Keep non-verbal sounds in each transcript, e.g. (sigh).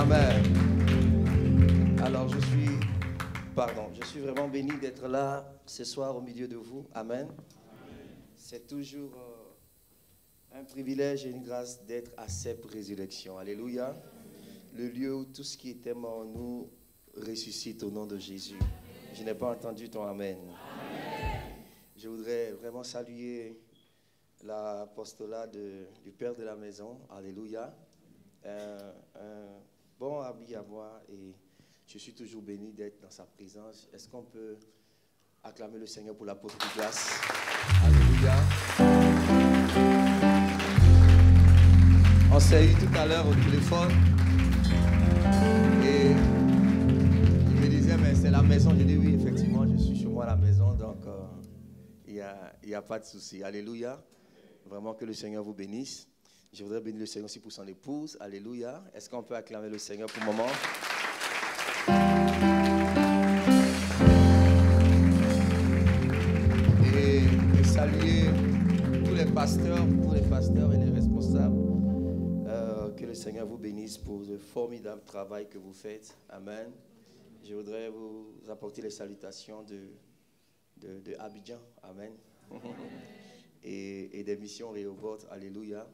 Amen. Alors je suis, pardon, je suis vraiment béni d'être là ce soir au milieu de vous. Amen. C'est toujours euh, un privilège et une grâce d'être à cette résurrection. Alléluia. Le lieu où tout ce qui était mort en nous ressuscite au nom de Jésus. Je n'ai pas entendu ton Amen. Je voudrais vraiment saluer l'apostolat du Père de la maison. Alléluia. Euh, bon habit à moi et je suis toujours béni d'être dans sa présence. Est-ce qu'on peut acclamer le Seigneur pour l'apôtre de glace Alléluia. On s'est eu tout à l'heure au téléphone et il me disait, mais c'est la maison. Je dis, oui, effectivement, je suis chez moi à la maison, donc euh, il n'y a, a pas de souci. Alléluia. Vraiment que le Seigneur vous bénisse. Je voudrais bénir le Seigneur aussi pour son épouse. Alléluia. Est-ce qu'on peut acclamer le Seigneur pour le moment? Et, saluer tous les pasteurs, tous les pasteurs et les responsables. Euh, que le Seigneur vous bénisse pour le formidable travail que vous faites. Amen. Je voudrais vous apporter les salutations de, de, Abidjan. Amen. (laughs) et, des missions Réhobot. Alléluia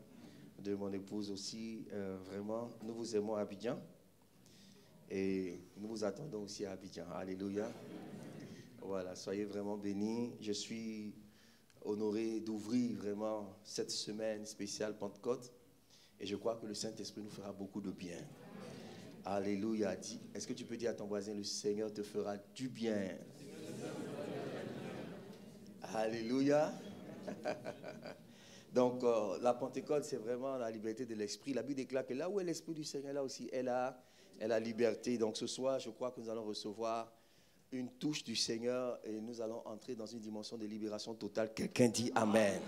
de mon épouse aussi. Euh, vraiment, nous vous aimons à Abidjan. Et nous vous attendons aussi à Abidjan. Alléluia. Voilà, soyez vraiment bénis. Je suis honoré d'ouvrir vraiment cette semaine spéciale Pentecôte. Et je crois que le Saint-Esprit nous fera beaucoup de bien. Alléluia. Est-ce que tu peux dire à ton voisin, le Seigneur te fera du bien? Alléluia. (laughs) Donc, euh, la Pentecôte, c'est vraiment la liberté de l'esprit. La Bible déclare que là où est l'esprit du Seigneur, là aussi, elle a, elle a liberté. Donc, ce soir, je crois que nous allons recevoir une touche du Seigneur et nous allons entrer dans une dimension de libération totale. Quelqu'un dit Amen.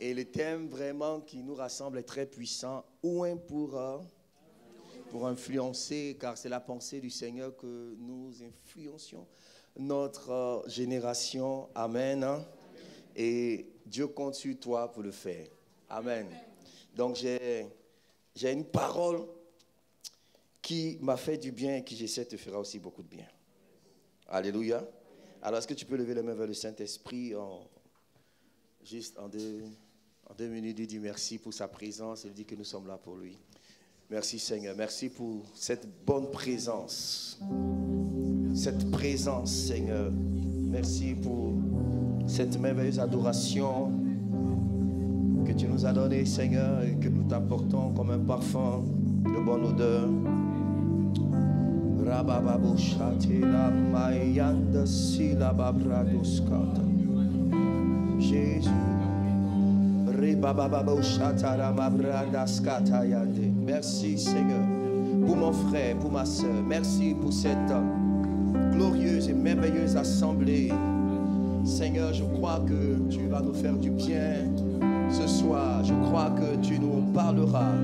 Et le thème vraiment qui nous rassemble est très puissant. Ouin pour, euh, pour influencer, car c'est la pensée du Seigneur que nous influencions notre euh, génération. Amen. Hein. Et Dieu compte sur toi pour le faire. Amen. Donc j'ai, une parole qui m'a fait du bien et qui j'essaie te fera aussi beaucoup de bien. Alléluia. Alors est-ce que tu peux lever les mains vers le Saint-Esprit en, juste en deux, en deux minutes? Et dire merci pour sa présence et dire que nous sommes là pour lui. Merci Seigneur. Merci pour cette bonne présence. Cette présence Seigneur. Merci pour cette merveilleuse adoration que tu nous as donnée, Seigneur, et que nous t'apportons comme un parfum de bonne odeur. Jésus. Merci Seigneur pour mon frère, pour ma soeur. Merci pour cette glorieuse et merveilleuse assemblée Seigneur, je crois que tu vas nous faire du bien ce soir. Je crois que tu nous parleras.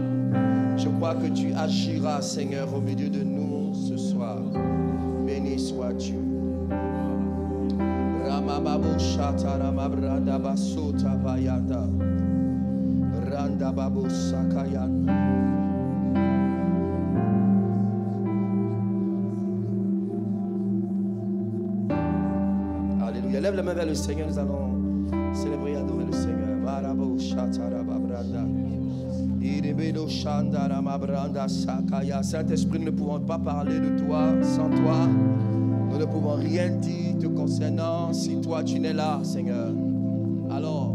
Je crois que tu agiras, Seigneur, au milieu de nous ce soir. Béni sois-tu. Randa Lève la main vers le Seigneur, nous allons célébrer et adorer le Seigneur. Saint-Esprit, nous ne pouvons pas parler de toi sans toi. Nous ne pouvons rien dire te concernant si toi tu n'es là, Seigneur. Alors,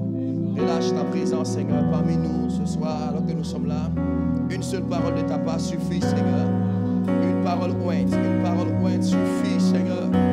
relâche ta présence, Seigneur, parmi nous ce soir, alors que nous sommes là. Une seule parole de ta part suffit, Seigneur. Une parole pointe, une parole pointe suffit, Seigneur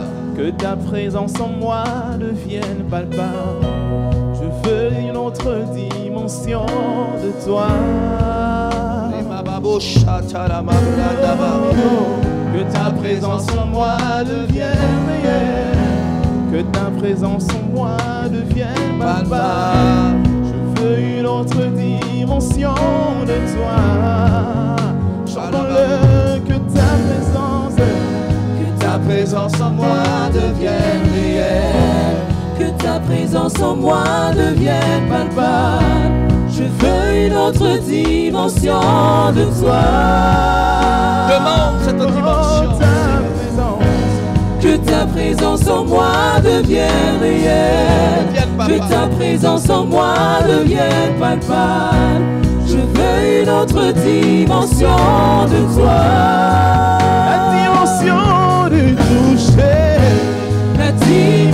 Que ta présence en moi devienne palpable. Je veux une autre dimension de toi. Que ta présence en moi devienne réelle. Que ta présence en moi devienne palpable. Je veux une autre dimension de toi. Présence en moi devienne réelle. Que ta présence en moi devienne palpable. Je veux une autre dimension de toi. Demande cette dimension. Oh, ta. Que ta présence en moi devienne réelle. Que ta présence en moi devienne palpable. Je veux une autre dimension de toi. La dimension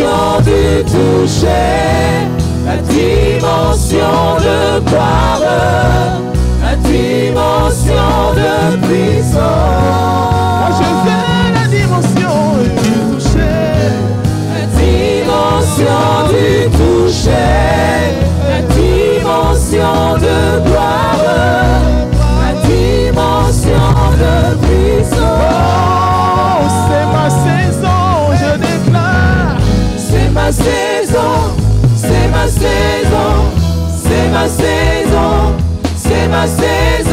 dimension du toucher, la dimension de gloire, la dimension de Moi saison, c'est ma saison, c'est ma saison,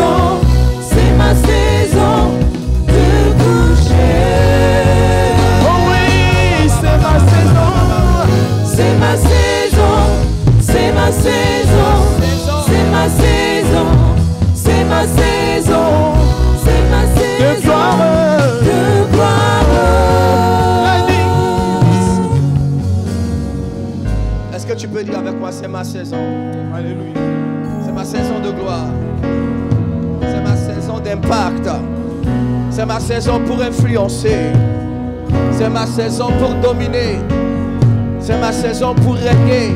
ma saison Alléluia. C'est ma saison de gloire. C'est ma saison d'impact. C'est ma saison pour influencer. C'est ma saison pour dominer. C'est ma saison pour régner.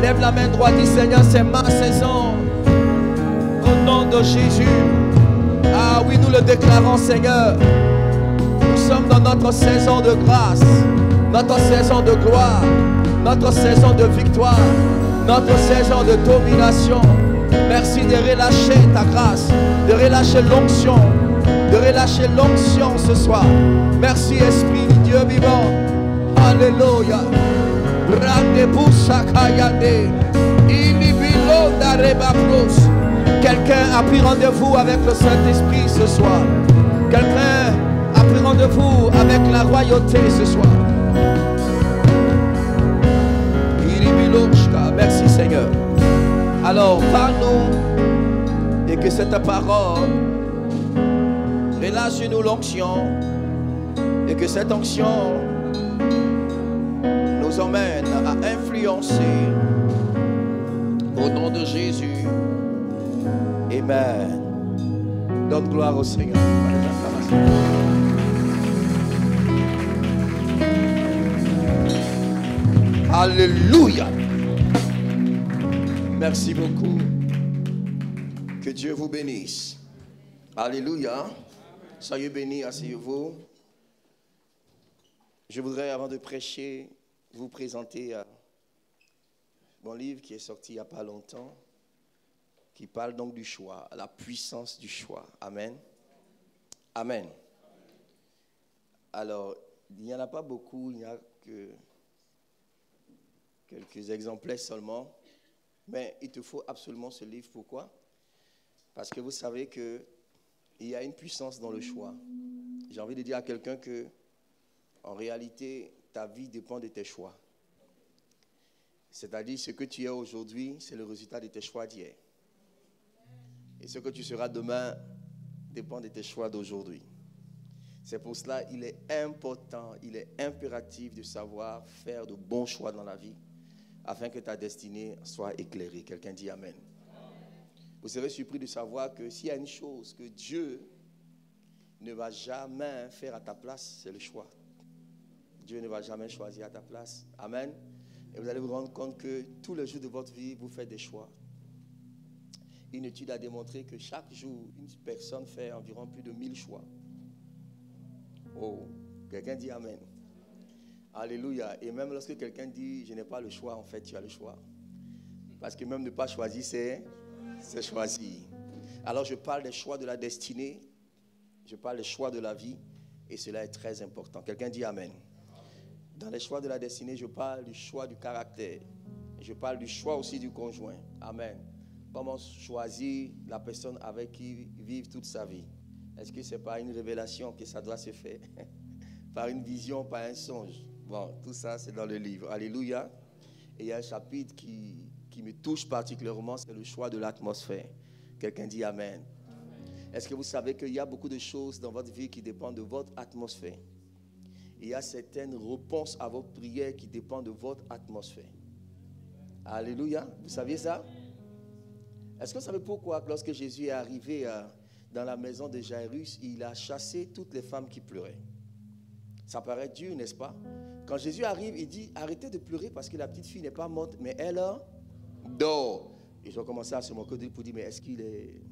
Lève la main droite, dis Seigneur, c'est ma saison. Au nom de Jésus. Ah oui, nous le déclarons, Seigneur. Nous sommes dans notre saison de grâce, notre saison de gloire, notre saison de victoire, notre saison de domination. Merci de relâcher ta grâce, de relâcher l'onction, de relâcher l'onction ce soir. Merci Esprit Dieu vivant. Alléluia. Quelqu'un a pris rendez-vous avec le Saint-Esprit ce soir. Quelqu'un a pris rendez-vous avec la royauté ce soir. Merci Seigneur. Alors, parle-nous et que cette parole relâche nous l'onction et que cette onction nous emmène à influencer au nom de Jésus. Amen. Donne gloire au Seigneur. Alléluia. Merci beaucoup. Que Dieu vous bénisse. Alléluia. Soyez bénis, asseyez-vous. Je voudrais, avant de prêcher, vous présenter euh, mon livre qui est sorti il n'y a pas longtemps, qui parle donc du choix, la puissance du choix. Amen. Amen. Alors, il n'y en a pas beaucoup, il n'y a que quelques exemplaires seulement, mais il te faut absolument ce livre. Pourquoi? Parce que vous savez que il y a une puissance dans le choix. J'ai envie de dire à quelqu'un que, en réalité, ta vie dépend de tes choix. C'est-à-dire, ce que tu es aujourd'hui, c'est le résultat de tes choix d'hier. Et ce que tu seras demain dépend de tes choix d'aujourd'hui. C'est pour cela il est important, il est impératif de savoir faire de bons choix dans la vie afin que ta destinée soit éclairée. Quelqu'un dit Amen. Vous serez surpris de savoir que s'il y a une chose que Dieu ne va jamais faire à ta place, c'est le choix. Dieu ne va jamais choisir à ta place. Amen. Et vous allez vous rendre compte que tous les jours de votre vie, vous faites des choix. Une étude a démontré que chaque jour, une personne fait environ plus de 1000 choix. Oh, quelqu'un dit Amen. Alléluia. Et même lorsque quelqu'un dit je n'ai pas le choix, en fait, tu as le choix. Parce que même ne pas choisir, c'est, c'est choisir. Alors je parle des choix de la destinée, je parle des choix de la vie, et cela est très important. Quelqu'un dit Amen. Dans les choix de la destinée, je parle du choix du caractère. Je parle du choix aussi du conjoint. Amen. Comment choisir la personne avec qui vivre toute sa vie? Est-ce que ce n'est pas une révélation que ça doit se faire? (laughs) Par une vision, par un songe? Bon, tout ça, c'est dans le livre. Alléluia. Et il y a un chapitre qui, qui me touche particulièrement, c'est le choix de l'atmosphère. Quelqu'un dit Amen. Est-ce que vous savez qu'il y a beaucoup de choses dans votre vie qui dépendent de votre atmosphère? Il y a certaines réponses à vos prières qui dépendent de votre atmosphère. Alléluia. Vous saviez ça? Est-ce que vous savez pourquoi, lorsque Jésus est arrivé euh, dans la maison de Jairus, il a chassé toutes les femmes qui pleuraient? Ça paraît dur, n'est-ce pas? Quand Jésus arrive, il dit Arrêtez de pleurer parce que la petite fille n'est pas morte, mais elle dort. Ils ont commencé à se moquer de lui pour dire Mais est-ce qu'il est,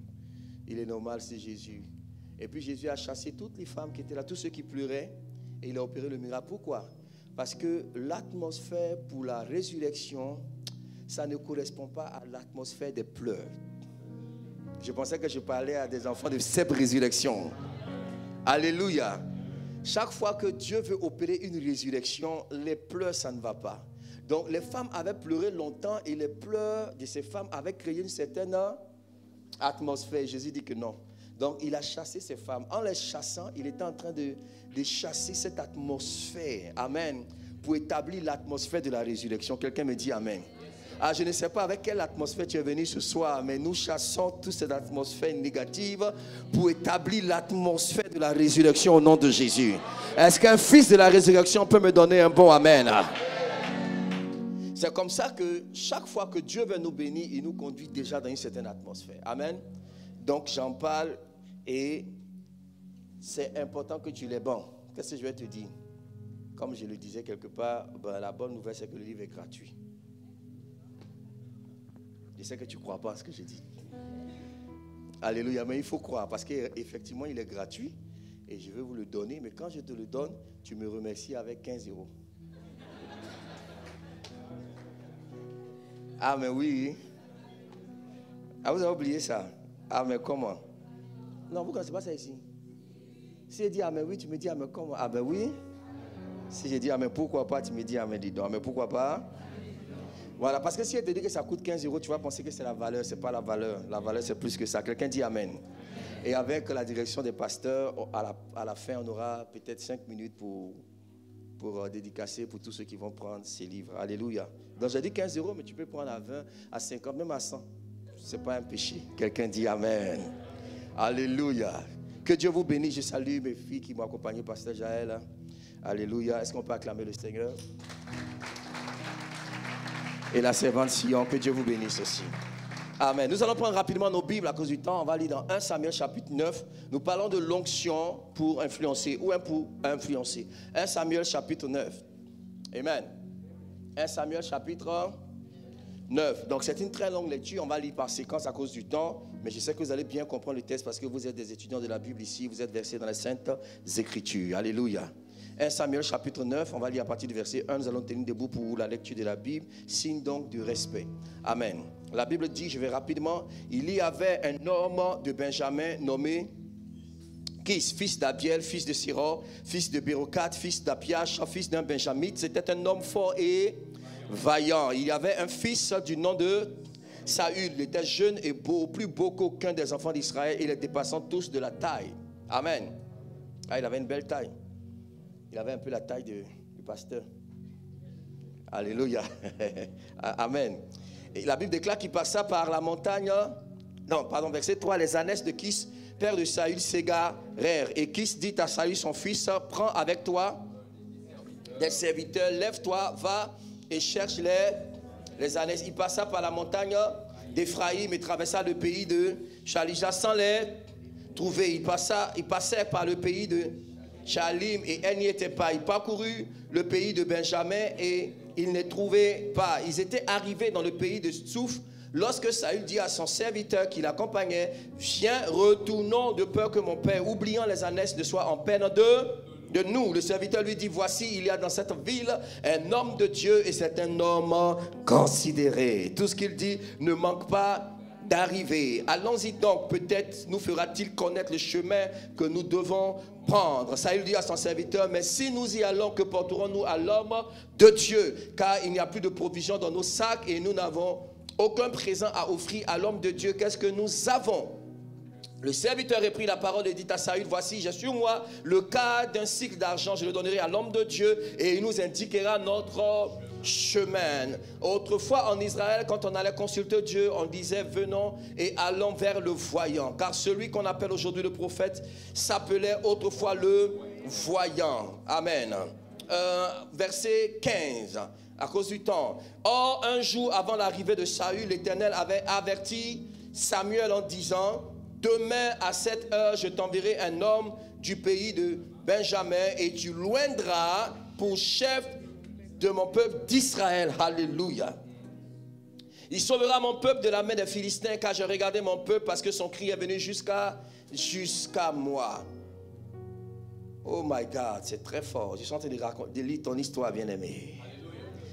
il est normal, c'est Jésus? Et puis Jésus a chassé toutes les femmes qui étaient là, tous ceux qui pleuraient, et il a opéré le miracle. Pourquoi? Parce que l'atmosphère pour la résurrection, ça ne correspond pas à l'atmosphère des pleurs. Je pensais que je parlais à des enfants de cette résurrection. Alléluia. Chaque fois que Dieu veut opérer une résurrection, les pleurs, ça ne va pas. Donc les femmes avaient pleuré longtemps et les pleurs de ces femmes avaient créé une certaine atmosphère. Jésus dit que non. Donc il a chassé ces femmes. En les chassant, il était en train de, chasser cette atmosphère. Amen. Pour établir l'atmosphère de la résurrection. Quelqu'un me dit Amen. Ah, je ne sais pas avec quelle atmosphère tu es venu ce soir, mais nous chassons toute cette atmosphère négative pour établir l'atmosphère de la résurrection au nom de Jésus. Est-ce qu'un fils de la résurrection peut me donner un bon Amen? C'est comme ça que chaque fois que Dieu veut nous bénir, il nous conduit déjà dans une certaine atmosphère. Amen? Donc j'en parle et c'est important que tu l'aies bon. Qu'est-ce que je vais te dire? Comme je le disais quelque part, ben, la bonne nouvelle c'est que le livre est gratuit. Je sais que tu ne crois pas à ce que je dis. Alléluia, mais il faut croire parce qu'effectivement il est gratuit et je vais vous le donner, mais quand je te le donne, tu me remercies avec 15 euros. Ah, mais oui. Ah, vous avez oublié ça. Ah, mais comment? Non, vous ne connaissez pas ça ici? Si je dis ah, mais oui, tu me dis ah, mais comment? Ah, mais oui. Si je dis ah, mais pourquoi pas, tu me dis ah, mais dis donc, mais pourquoi pas? Voilà, parce que si elle te dit que ça coûte 15 euros, tu vas penser que c'est la valeur. Ce n'est pas la valeur. La valeur, c'est plus que ça. Quelqu'un dit Amen. Et avec la direction des pasteurs, à la, à la fin, on aura peut-être 5 minutes pour, pour euh, dédicacer pour tous ceux qui vont prendre ces livres. Alléluia. Donc j'ai dit 15 euros, mais tu peux prendre à 20, à 50, même à 100. Ce n'est pas un péché. Quelqu'un dit Amen. Alléluia. Que Dieu vous bénisse. Je salue mes filles qui m'ont accompagné, Pasteur Jaël. Alléluia. Est-ce qu'on peut acclamer le Seigneur? Et la servante Sion, que Dieu vous bénisse aussi. Amen. Nous allons prendre rapidement nos Bibles à cause du temps. On va lire dans 1 Samuel chapitre 9. Nous parlons de l'onction pour influencer ou un pour influencer. 1 Samuel chapitre 9. Amen. 1 Samuel chapitre 9. Donc c'est une très longue lecture. On va lire par séquence à cause du temps. Mais je sais que vous allez bien comprendre le texte parce que vous êtes des étudiants de la Bible ici. Vous êtes versés dans les saintes écritures. Alléluia. 1 Samuel chapitre 9, on va lire à partir du verset 1, nous allons tenir debout pour la lecture de la Bible, signe donc du respect. Amen. La Bible dit, je vais rapidement, il y avait un homme de Benjamin nommé Kis, fils d'Abiel, fils de Siro, fils de Bérocat, fils d'Apiach, fils d'un Benjamite. C'était un homme fort et vaillant. Il y avait un fils du nom de Saül. Il était jeune et beau, plus beau qu'aucun des enfants d'Israël. Il les dépassant tous de la taille. Amen. Ah, il avait une belle taille. Il avait un peu la taille du pasteur. Alléluia. (laughs) Amen. Et la Bible déclare qu'il passa par la montagne. Non, pardon, verset 3. Les ânesses de Kis père de Saül, s'égarèrent. Et Kis dit à Saül, son fils, prends avec toi des serviteurs, lève-toi, va et cherche les, les. Il passa par la montagne d'Éphraïm et traversa le pays de Chalija sans les trouver. Il, passa, il passait par le pays de Chalim et elle n'y était pas. Il parcourut le pays de Benjamin et il ne trouvait pas. Ils étaient arrivés dans le pays de Souf lorsque Saül dit à son serviteur qui l'accompagnait, viens, retournons de peur que mon père, oubliant les ânesses, ne soit en peine de, de nous. Le serviteur lui dit, voici, il y a dans cette ville un homme de Dieu et c'est un homme considéré. Tout ce qu'il dit ne manque pas d'arriver. Allons-y donc, peut-être nous fera-t-il connaître le chemin que nous devons prendre. Saül dit à son serviteur, mais si nous y allons, que porterons-nous à l'homme de Dieu? Car il n'y a plus de provisions dans nos sacs et nous n'avons aucun présent à offrir à l'homme de Dieu. Qu'est-ce que nous avons? Le serviteur reprit la parole et dit à Saül, voici, j'ai sur moi le cas d'un cycle d'argent, je le donnerai à l'homme de Dieu et il nous indiquera notre chemin. Autrefois en Israël, quand on allait consulter Dieu, on disait venons et allons vers le voyant. Car celui qu'on appelle aujourd'hui le prophète s'appelait autrefois le voyant. Amen. Euh, verset 15, à cause du temps. Or, un jour avant l'arrivée de Saül, l'Éternel avait averti Samuel en disant, Demain à cette heure, je t'enverrai un homme du pays de Benjamin et tu loindras pour chef de mon peuple d'Israël. Alléluia. Il sauvera mon peuple de la main des Philistins, car j'ai regardé mon peuple parce que son cri est venu jusqu'à jusqu'à moi. Oh my God, c'est très fort. Je suis en train de, lire ton histoire, bien-aimé.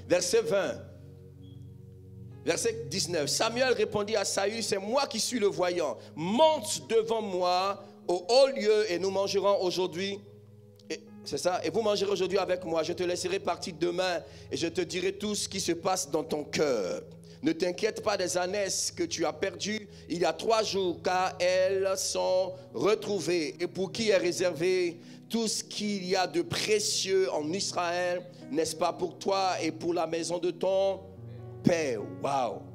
Verset 20. Verset 19. Samuel répondit à Saül, c'est moi qui suis le voyant. Monte devant moi au haut lieu et nous mangerons aujourd'hui c'est ça. Et vous mangerez aujourd'hui avec moi. Je te laisserai partir demain et je te dirai tout ce qui se passe dans ton cœur. Ne t'inquiète pas des ânesses que tu as perdues il y a trois jours, car elles sont retrouvées. Et pour qui est réservé tout ce qu'il y a de précieux en Israël, n'est-ce pas pour toi et pour la maison de ton Père? Waouh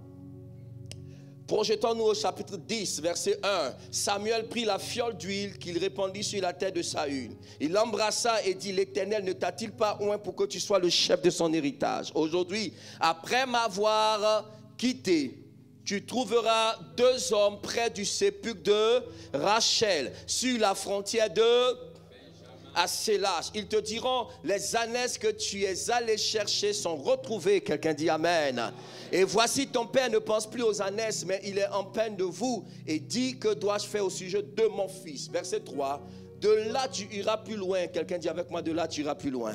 Projetons-nous au chapitre 10, verset 1. Samuel prit la fiole d'huile qu'il répandit sur la tête de Saül. Il l'embrassa et dit, l'Éternel ne t'a-t-il pas oint pour que tu sois le chef de son héritage? Aujourd'hui, après m'avoir quitté, tu trouveras deux hommes près du sépulcre de Rachel, sur la frontière de assez large. Ils te diront, les ânesses que tu es allé chercher sont retrouvées. Quelqu'un dit Amen. Et voici ton père ne pense plus aux ânesses, mais il est en peine de vous et dit, que dois-je faire au sujet de mon fils? Verset 3. De là tu iras plus loin. Quelqu'un dit avec moi, de là tu iras plus loin.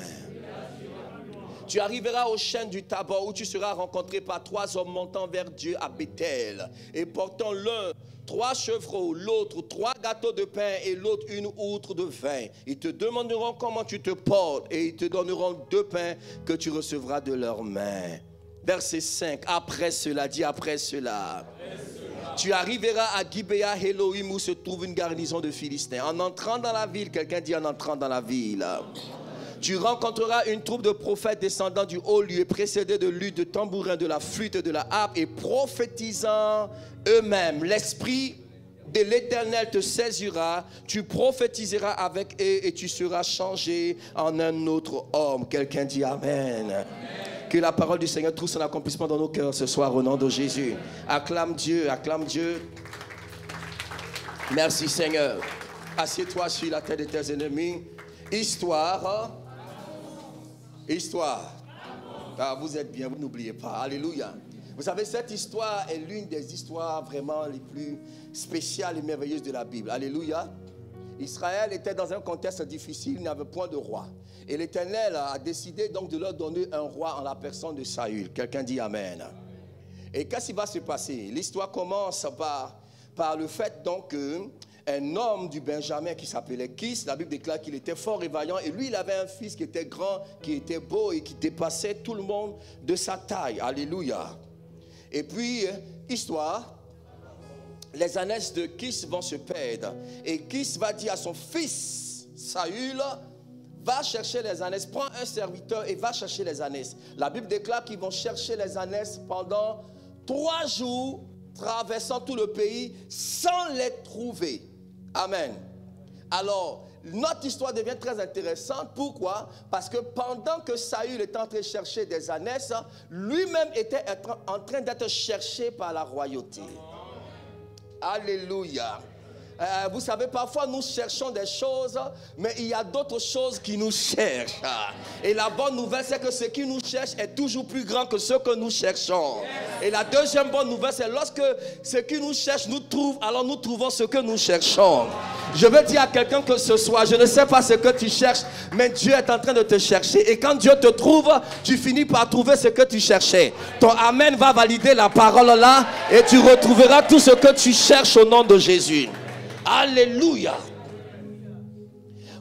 Tu arriveras au chêne du tabac où tu seras rencontré par trois hommes montant vers Dieu à Bethel et portant l'un trois chevreaux, l'autre trois gâteaux de pain et l'autre une outre de vin. Ils te demanderont comment tu te portes et ils te donneront deux pains que tu recevras de leurs mains. Verset 5. Après cela, dit après cela. Tu arriveras à Gibea Elohim où se trouve une garnison de Philistins. En entrant dans la ville, quelqu'un dit en entrant dans la ville. Tu rencontreras une troupe de prophètes descendant du haut lieu, précédés de luttes, de tambourins, de la flûte, de la harpe, et prophétisant eux-mêmes. L'esprit de l'Éternel te saisira, tu prophétiseras avec eux et tu seras changé en un autre homme. Quelqu'un dit Amen. Que la parole du Seigneur trouve son accomplissement dans nos cœurs ce soir au nom de Jésus. Acclame Dieu, acclame Dieu. Merci Seigneur. Assieds-toi sur la tête de tes ennemis. Histoire Histoire. Ah, vous êtes bien, vous n'oubliez pas. Alléluia. Vous savez, cette histoire est l'une des histoires vraiment les plus spéciales et merveilleuses de la Bible. Alléluia. Israël était dans un contexte difficile, il n'avait point de roi. Et l'Éternel a décidé donc de leur donner un roi en la personne de Saül. Quelqu'un dit Amen. Et qu'est-ce qui va se passer? L'histoire commence par, par le fait donc que un homme du Benjamin qui s'appelait Kis. La Bible déclare qu'il était fort et vaillant. Et lui, il avait un fils qui était grand, qui était beau et qui dépassait tout le monde de sa taille. Alléluia. Et puis, euh, histoire, les ânesses de Kis vont se perdre. Et Kis va dire à son fils, Saül, va chercher les ânesses, prends un serviteur et va chercher les ânesses. La Bible déclare qu'ils vont chercher les ânesses pendant trois jours, traversant tout le pays sans les trouver. Amen. Alors, notre histoire devient très intéressante. Pourquoi? Parce que pendant que Saül était en train de chercher des ânesses, lui-même était en train d'être cherché par la royauté. Alléluia. Euh, vous savez, parfois nous cherchons des choses, mais il y a d'autres choses qui nous cherchent. Et la bonne nouvelle, c'est que ce qui nous cherche est toujours plus grand que ce que nous cherchons. Et la deuxième bonne nouvelle, c'est lorsque ce qui nous cherche nous trouve, alors nous trouvons ce que nous cherchons. Je veux dire à quelqu'un que ce soir, je ne sais pas ce que tu cherches, mais Dieu est en train de te chercher. Et quand Dieu te trouve, tu finis par trouver ce que tu cherchais. Ton Amen va valider la parole là et tu retrouveras tout ce que tu cherches au nom de Jésus. Alléluia.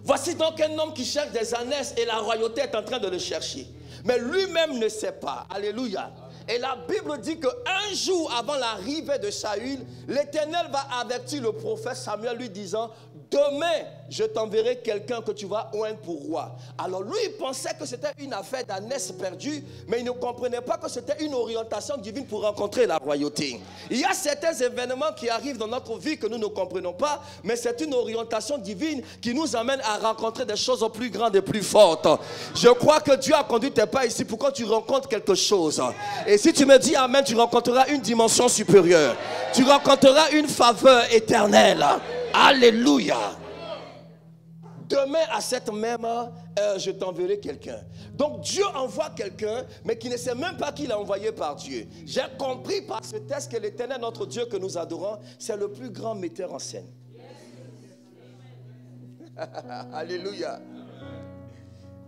Voici donc un homme qui cherche des ânesses et la royauté est en train de le chercher. Mais lui-même ne sait pas. Alléluia. Et la Bible dit qu'un jour avant l'arrivée de Saül, l'Éternel va avertir le prophète Samuel lui disant, demain, je t'enverrai quelqu'un que tu vas oindre pour roi. Alors lui, il pensait que c'était une affaire d'ânesse perdue, mais il ne comprenait pas que c'était une orientation divine pour rencontrer la royauté. Il y a certains événements qui arrivent dans notre vie que nous ne comprenons pas, mais c'est une orientation divine qui nous amène à rencontrer des choses plus grandes et plus fortes. Je crois que Dieu a conduit tes pas ici pour que tu rencontres quelque chose. Et si tu me dis Amen, tu rencontreras une dimension supérieure. Tu rencontreras une faveur éternelle. Alléluia. Demain à cette même heure, je t'enverrai quelqu'un. Donc Dieu envoie quelqu'un, mais qui ne sait même pas qu'il a envoyé par Dieu. J'ai compris par ce texte que l'éternel, notre Dieu que nous adorons, c'est le plus grand metteur en scène. (laughs) Alléluia.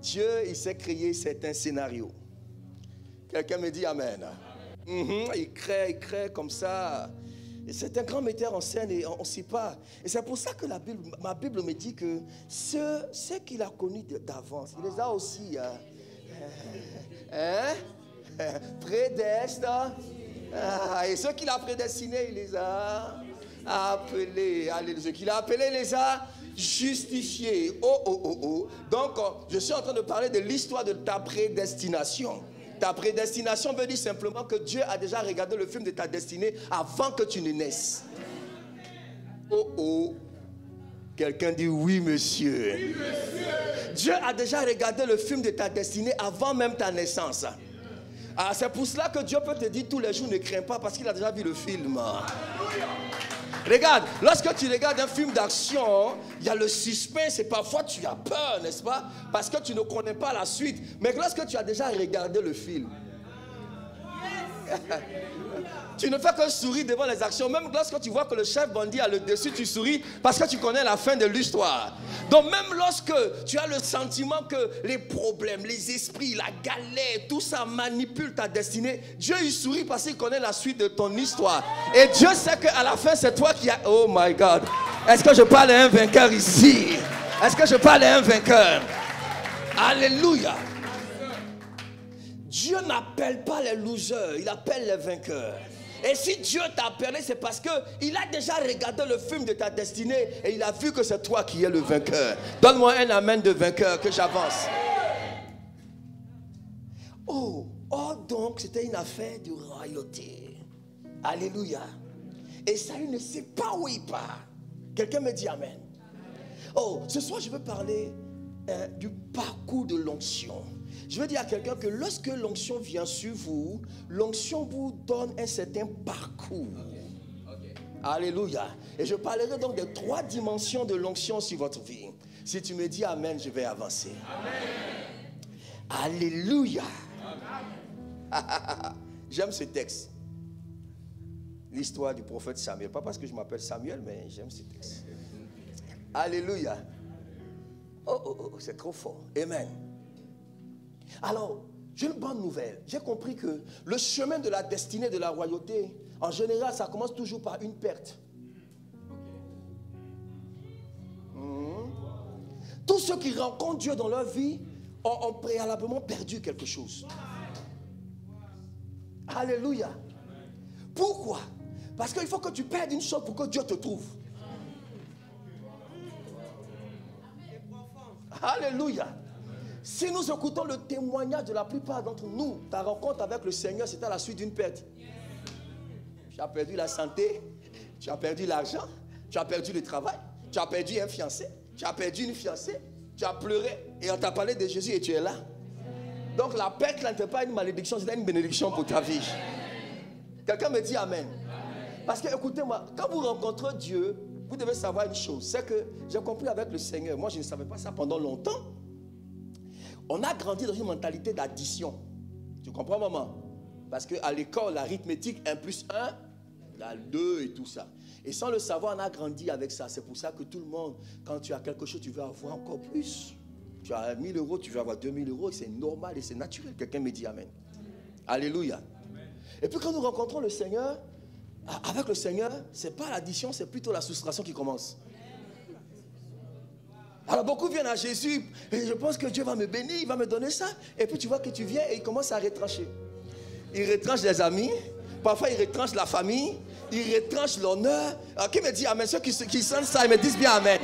Dieu, il s'est créé certains scénarios. Quelqu'un me dit Amen. Mhm, il crée, il crée comme ça. C'est un grand metteur en scène et on ne sait pas. Et c'est pour ça que la Bible, ma Bible me dit que ceux, qu'il a connus d'avance, il les a aussi hein, (laughs) hein? (laughs) Ah, et ceux qu'il a prédestinés, il les a appelés. Allez, ceux qu'il a appelés, il les a justifiés. Oh, oh, oh, oh. Donc, je suis en train de parler de l'histoire de ta prédestination. Ta prédestination veut dire simplement que Dieu a déjà regardé le film de ta destinée avant que tu ne naisses. Oh oh. Quelqu'un dit oui monsieur. oui, monsieur. Dieu a déjà regardé le film de ta destinée avant même ta naissance. Ah, c'est pour cela que Dieu peut te dire tous les jours ne crains pas parce qu'il a déjà vu le film. Regarde, lorsque tu regardes un film d'action, il y a le suspense et parfois tu as peur, n'est-ce pas? Parce que tu ne connais pas la suite. Mais lorsque tu as déjà regardé le film, tu ne fais que sourire devant les actions. Même lorsque tu vois que le chef bandit a le dessus, tu souris parce que tu connais la fin de l'histoire. Donc même lorsque tu as le sentiment que les problèmes, les esprits, la galère, tout ça manipule ta destinée, Dieu il sourit parce qu'il connaît la suite de ton histoire. Et Dieu sait qu'à la fin, c'est toi qui as... Oh my God. Est-ce que je parle à un vainqueur ici? Est-ce que je parle à un vainqueur? Alléluia. Dieu n'appelle pas les losers, il appelle les vainqueurs. Et si Dieu t'a appelé, c'est parce qu'il a déjà regardé le film de ta destinée et il a vu que c'est toi qui es le vainqueur. Donne-moi un amen de vainqueur que j'avance. Oh, oh donc c'était une affaire de royauté. Alléluia. Et Saül ne sait pas où il part. Quelqu'un me dit Amen. Oh, ce soir je veux parler euh, du parcours de l'onction. Je veux dire à quelqu'un que lorsque l'onction vient sur vous, l'onction vous donne un certain parcours. Alléluia. Et je parlerai donc des trois dimensions de l'onction sur votre vie. Si tu me dis Amen, je vais avancer. Alléluia. (laughs) j'aime ce texte. L'histoire du prophète Samuel. Pas parce que je m'appelle Samuel, mais j'aime ce texte. Alléluia. Oh, oh, oh, c'est trop fort. Amen. Alors, j'ai une bonne nouvelle. J'ai compris que le chemin de la destinée de la royauté, en général, ça commence toujours par une perte. Hmm. Tous ceux qui rencontrent Dieu dans leur vie ont, préalablement perdu quelque chose. Alléluia. Pourquoi? Parce qu'il faut que tu perdes une chose pour que Dieu te trouve. Alléluia. Si nous écoutons le témoignage de la plupart d'entre nous, ta rencontre avec le Seigneur, c'était à la suite d'une perte. Tu as perdu la santé, tu as perdu l'argent, tu as perdu le travail, Tu as perdu un fiancé, tu as perdu une fiancée, tu as pleuré et on t'a parlé de Jésus et tu es là. Donc la perte n'était pas une malédiction, c'était une bénédiction pour ta vie. Quelqu'un me dit Amen. Parce que écoutez-moi, quand vous rencontrez Dieu, vous devez savoir une chose, c'est que j'ai compris avec le Seigneur, moi je ne savais pas ça pendant longtemps. On a grandi dans une mentalité d'addition. Tu comprends, maman? Parce qu'à l'école, l'arithmétique 1 plus 1, la 2 et tout ça. Et sans le savoir, on a grandi avec ça. C'est pour ça que tout le monde, quand tu as quelque chose, tu veux avoir encore plus. Tu as 1000 euros, tu veux avoir 2000 euros. C'est normal et c'est naturel. Quelqu'un me dit Amen. Alléluia. Et puis quand nous rencontrons le Seigneur, avec le Seigneur, ce n'est pas l'addition, c'est plutôt la soustraction qui commence. Alors beaucoup viennent à Jésus et je pense que Dieu va me bénir, il va me donner ça. Et puis tu vois que tu viens et il commence à retrancher. Il retranche les amis, parfois il retranche la famille, il retranche l'honneur. Qui me dit Amen? Ceux qui, qui sentent ça, ils me disent bien Amen.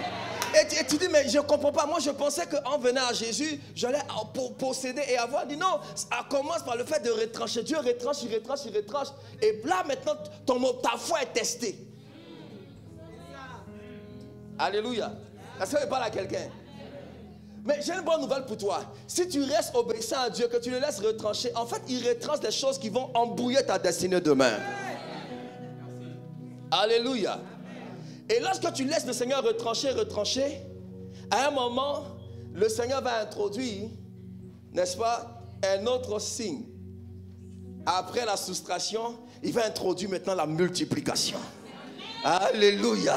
Et, tu dis, mais je ne comprends pas. Moi, je pensais qu'en venant à Jésus, j'allais posséder et avoir. dit non, ça commence par le fait de retrancher. Dieu retranche, il retranche, il retranche. Et là, maintenant, ton, ta foi est testée. Alléluia. Est-ce que je parle à quelqu'un mais j'ai une bonne nouvelle pour toi. Si tu restes obéissant à Dieu, que tu le laisses retrancher, en fait, il retranche des choses qui vont embrouiller ta destinée demain. Alléluia. Et lorsque tu laisses le Seigneur retrancher, retrancher, à un moment, le Seigneur va introduire, n'est-ce pas, un autre signe. Après la soustraction, il va introduire maintenant la multiplication. Alléluia.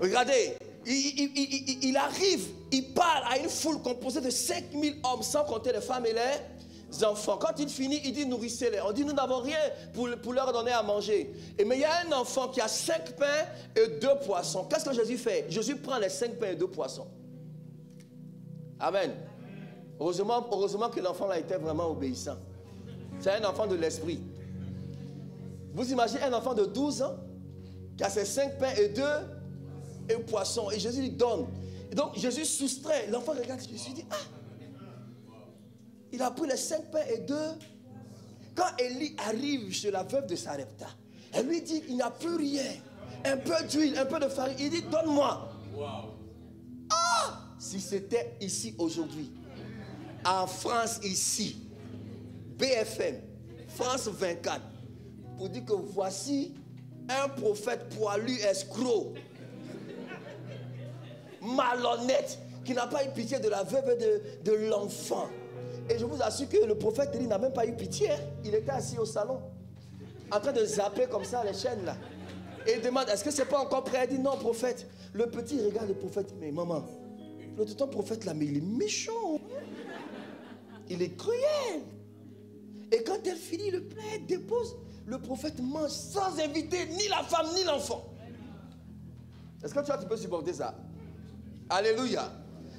Regardez, il, arrive, il parle à une foule composée de 5000 hommes, sans compter les femmes et les enfants. Quand il finit, il dit nourrissez-les. On dit nous n'avons rien pour, leur donner à manger. Et mais il y a un enfant qui a cinq pains et deux poissons. Qu'est-ce que Jésus fait? Jésus prend les cinq pains et deux poissons. Amen. Heureusement, heureusement que l'enfant a été vraiment obéissant. C'est un enfant de l'esprit. Vous imaginez un enfant de 12 ans qui a ses cinq pains et deux et poissons. Et Jésus lui donne. Et donc Jésus soustrait. L'enfant regarde Jésus dit, ah, il a pris les cinq pains et deux. Quand Élie arrive chez la veuve de Sarepta, elle lui dit, il n'y a plus rien. Un peu d'huile, un peu de farine. Il dit, donne-moi. Ah, si c'était ici aujourd'hui, en France ici, BFM, France 24, pour dire que voici un prophète poilu escroc, malhonnête, qui n'a pas eu pitié de la veuve de, de l'enfant. Et je vous assure que le prophète n'a même pas eu pitié. Hein. Il était assis au salon, en train de zapper comme ça les chaînes là. Et il demande, est-ce que c'est pas encore prêt? Il dit, non, prophète. Le petit regarde le prophète, mais maman, le ton prophète là, mais il est méchant. Il est cruel. Et quand elle finit le plat, dépose, le prophète mange sans inviter ni la femme ni l'enfant. Est-ce que tu, vois, tu peux supporter ça? Alléluia.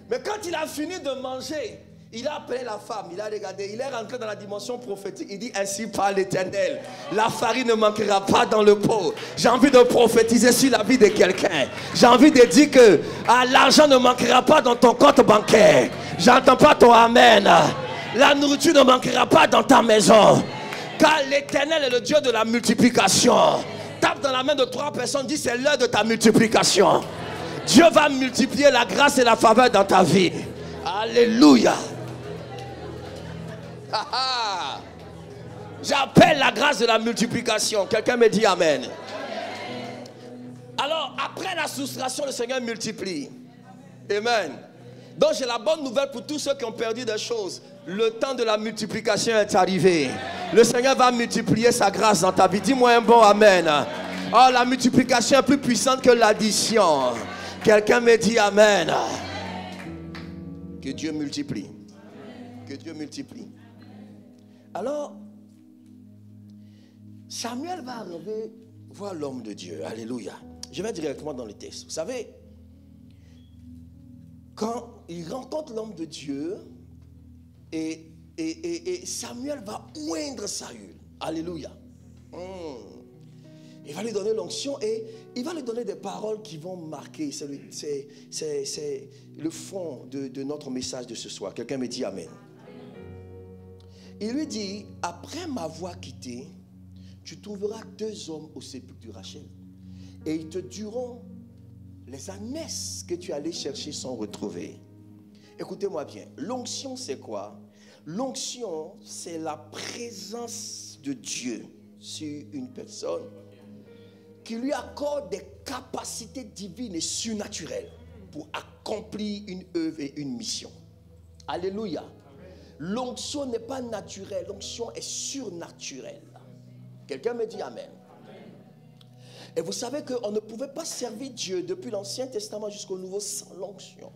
Mais quand il a fini de manger, il a appelé la femme, il a regardé, il est rentré dans la dimension prophétique. Il dit ainsi par l'éternel, la farine ne manquera pas dans le pot. J'ai envie de prophétiser sur la vie de quelqu'un. J'ai envie de dire que ah, l'argent ne manquera pas dans ton compte bancaire. J'entends pas ton amen. La nourriture ne manquera pas dans ta maison. Car l'éternel est le Dieu de la multiplication. Tape dans la main de trois personnes, dis c'est l'heure de ta multiplication. Dieu va multiplier la grâce et la faveur dans ta vie. Alléluia. J'appelle la grâce de la multiplication. Quelqu'un me dit Amen. Alors, après la soustraction, le Seigneur multiplie. Amen. Donc, j'ai la bonne nouvelle pour tous ceux qui ont perdu des choses. Le temps de la multiplication est arrivé. Le Seigneur va multiplier sa grâce dans ta vie. Dis-moi un bon Amen. Oh, la multiplication est plus puissante que l'addition. Quelqu'un me dit Amen. Que Dieu multiplie. Que Dieu multiplie. Alors, Samuel va arriver voir l'homme de Dieu. Alléluia. Je vais directement dans le texte. Vous savez, quand il rencontre l'homme de Dieu, et, Samuel va oindre Saül. Alléluia. Hmm. Il va lui donner l'onction et il va lui donner des paroles qui vont marquer. C'est le, fond de, notre message de ce soir. Quelqu'un me dit Amen. Il lui dit, après m'avoir quitté, tu trouveras deux hommes au sépulcre de Rachel. Et ils te diront les ânesses que tu allais chercher sont retrouvées. Écoutez-moi bien, l'onction c'est quoi? L'onction c'est la présence de Dieu sur une personne qui lui accorde des capacités divines et surnaturelles pour accomplir une œuvre et une mission. Alléluia. L'onction n'est pas naturelle, l'onction est surnaturelle. Quelqu'un me dit Amen. Et vous savez qu'on ne pouvait pas servir Dieu depuis l'Ancien Testament jusqu'au Nouveau sans l'onction.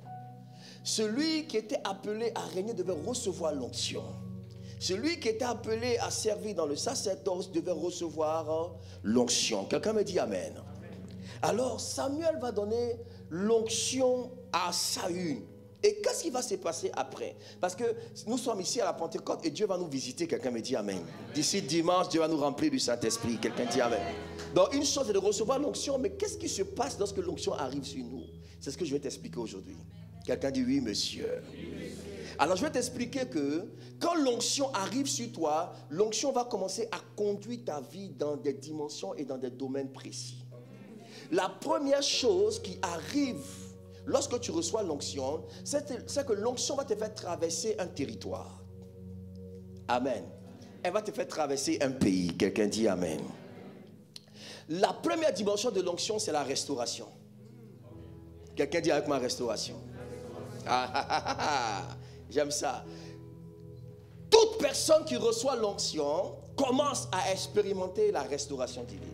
Celui qui était appelé à régner devait recevoir l'onction. Celui qui était appelé à servir dans le sacerdoce devait recevoir euh, l'onction. Quelqu'un me dit Amen. Alors Samuel va donner l'onction à Saül. Et qu'est-ce qui va se passer après? Parce que nous sommes ici à la Pentecôte et Dieu va nous visiter. Quelqu'un me dit Amen. D'ici dimanche, Dieu va nous remplir du Saint-Esprit. Quelqu'un dit Amen. Donc une chose est de recevoir l'onction, mais qu'est-ce qui se passe lorsque l'onction arrive sur nous? C'est ce que je vais t'expliquer aujourd'hui. Quelqu'un dit oui, monsieur. Alors je vais t'expliquer que quand l'onction arrive sur toi, l'onction va commencer à conduire ta vie dans des dimensions et dans des domaines précis. La première chose qui arrive lorsque tu reçois l'onction, c'est que l'onction va te faire traverser un territoire. Amen. Elle va te faire traverser un pays. Quelqu'un dit Amen. La première dimension de l'onction, c'est la restauration. Quelqu'un dit avec ma restauration. Ah, ah, ah, ah J'aime ça. Toute personne qui reçoit l'onction commence à expérimenter la restauration divine.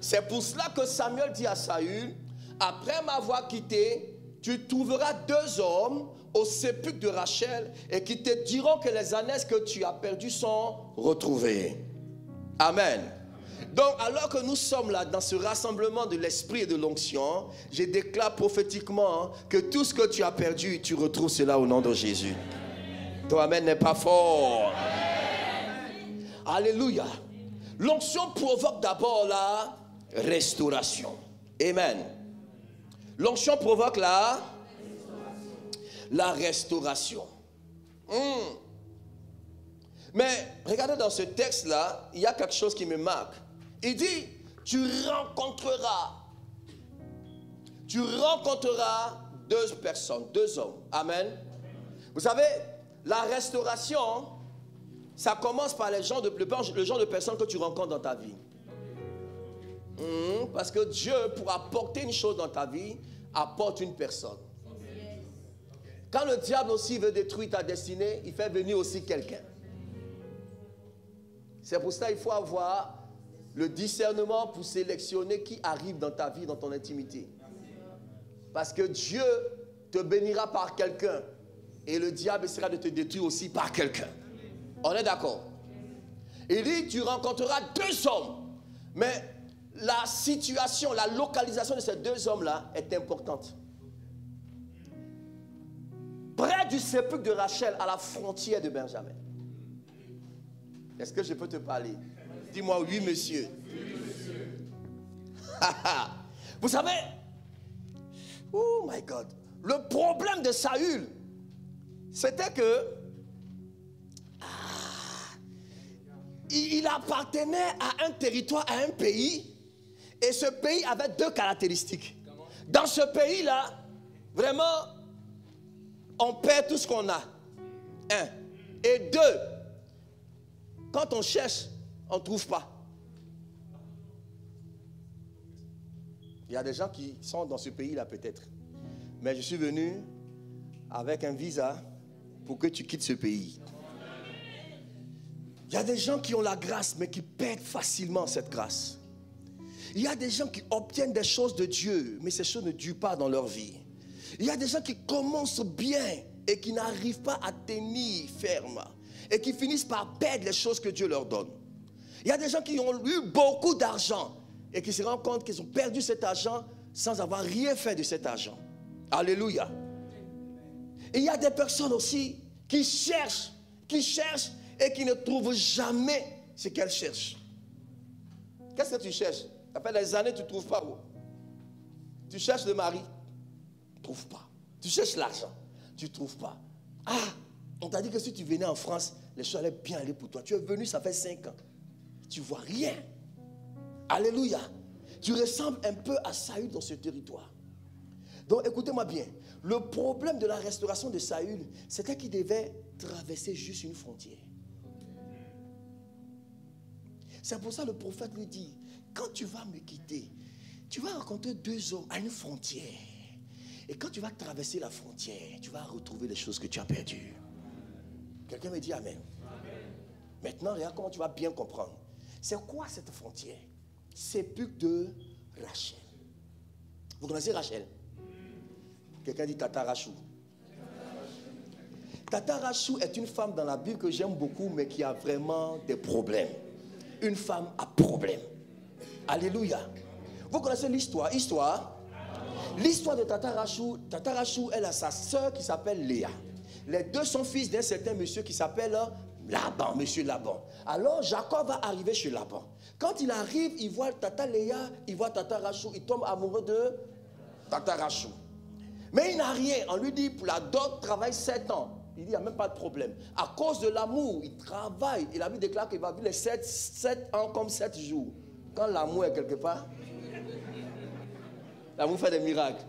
C'est pour cela que Samuel dit à Saül, après m'avoir quitté, tu trouveras deux hommes au sépulcre de Rachel et qui te diront que les années que tu as perdues sont retrouvées. Amen. Donc, alors que nous sommes là dans ce rassemblement de l'esprit et de l'onction, je déclare prophétiquement que tout ce que tu as perdu, tu retrouves cela au nom de Jésus. Ton Amen n'est pas fort. Alléluia. L'onction provoque d'abord la restauration. Amen. L'onction provoque la, la restauration. Hmm. Mais regardez dans ce texte-là, il y a quelque chose qui me marque. Il dit, tu rencontreras, tu rencontreras deux personnes, deux hommes. Amen. Vous savez, la restauration, ça commence par le genre de personnes que tu rencontres dans ta vie. Hmm, parce que Dieu, pour apporter une chose dans ta vie, apporte une personne. Quand le diable aussi veut détruire ta destinée, il fait venir aussi quelqu'un. C'est pour ça qu'il faut avoir le discernement pour sélectionner qui arrive dans ta vie, dans ton intimité. Parce que Dieu te bénira par quelqu'un et le diable essaiera de te détruire aussi par quelqu'un. On est d'accord? Il dit, tu rencontreras deux hommes, mais la situation, la localisation de ces deux hommes-là est importante. Près du sépulcre de Rachel, à la frontière de Benjamin. Est-ce que je peux te parler? Dis-moi oui, monsieur. (laughs) Vous savez, oh my God, le problème de Saül, c'était que ah, il appartenait à un territoire, à un pays, et ce pays avait deux caractéristiques. Dans ce pays-là, vraiment, on perd tout ce qu'on a. Un. Et deux, quand on cherche, on ne trouve pas. Il y a des gens qui sont dans ce pays-là peut-être. Mais je suis venu avec un visa pour que tu quittes ce pays. Il y a des gens qui ont la grâce, mais qui perdent facilement cette grâce. Il y a des gens qui obtiennent des choses de Dieu, mais ces choses ne durent pas dans leur vie. Il y a des gens qui commencent bien et qui n'arrivent pas à tenir ferme et qui finissent par perdre les choses que Dieu leur donne. Il y a des gens qui ont eu beaucoup d'argent et qui se rendent compte qu'ils ont perdu cet argent sans avoir rien fait de cet argent. Alléluia. il y a des personnes aussi qui cherchent, qui cherchent et qui ne trouvent jamais ce qu'elles cherchent. Qu'est-ce que tu cherches? Fait des années tu ne trouves pas. Tu cherches le mari, tu ne trouves pas. Tu cherches l'argent, tu ne trouves pas. Ah, on t'a dit que si tu venais en France, les choses allaient bien aller pour toi. Tu es venu, ça fait cinq ans. Tu vois rien. Alléluia. Tu ressembles un peu à Saül dans ce territoire. Donc écoutez-moi bien. Le problème de la restauration de Saül, c'était qu'il devait traverser juste une frontière. C'est pour ça que le prophète lui dit, quand tu vas me quitter, tu vas rencontrer deux hommes à une frontière. Et quand tu vas traverser la frontière, tu vas retrouver les choses que tu as perdues. Quelqu'un me dit Amen. Maintenant, regarde comment tu vas bien comprendre. C'est quoi cette frontière? C'est plus de Rachel. Vous connaissez Rachel? Quelqu'un dit Tata Rachou. Tata Rachou est une femme dans la Bible que j'aime beaucoup, mais qui a vraiment des problèmes. Une femme à problème. Alléluia. Vous connaissez l'histoire Histoire? L'histoire de Tata Rachou, Tata Rachou, elle a sa soeur qui s'appelle Léa. Les deux sont fils d'un certain monsieur qui s'appelle Laban, monsieur Laban. Alors Jacob va arriver chez Laban. Quand il arrive, il voit Tata Léa, il voit Tata Rachou, il tombe amoureux de Tata Rachou. Mais il n'a rien. On lui dit, pour la dot, travaille 7 ans. Il dit, il n'y a même pas de problème. À cause de l'amour, il travaille. Il a vu déclare qu'il va vivre les 7, 7 ans comme 7 jours. Quand l'amour est quelque part, l'amour fait des miracles.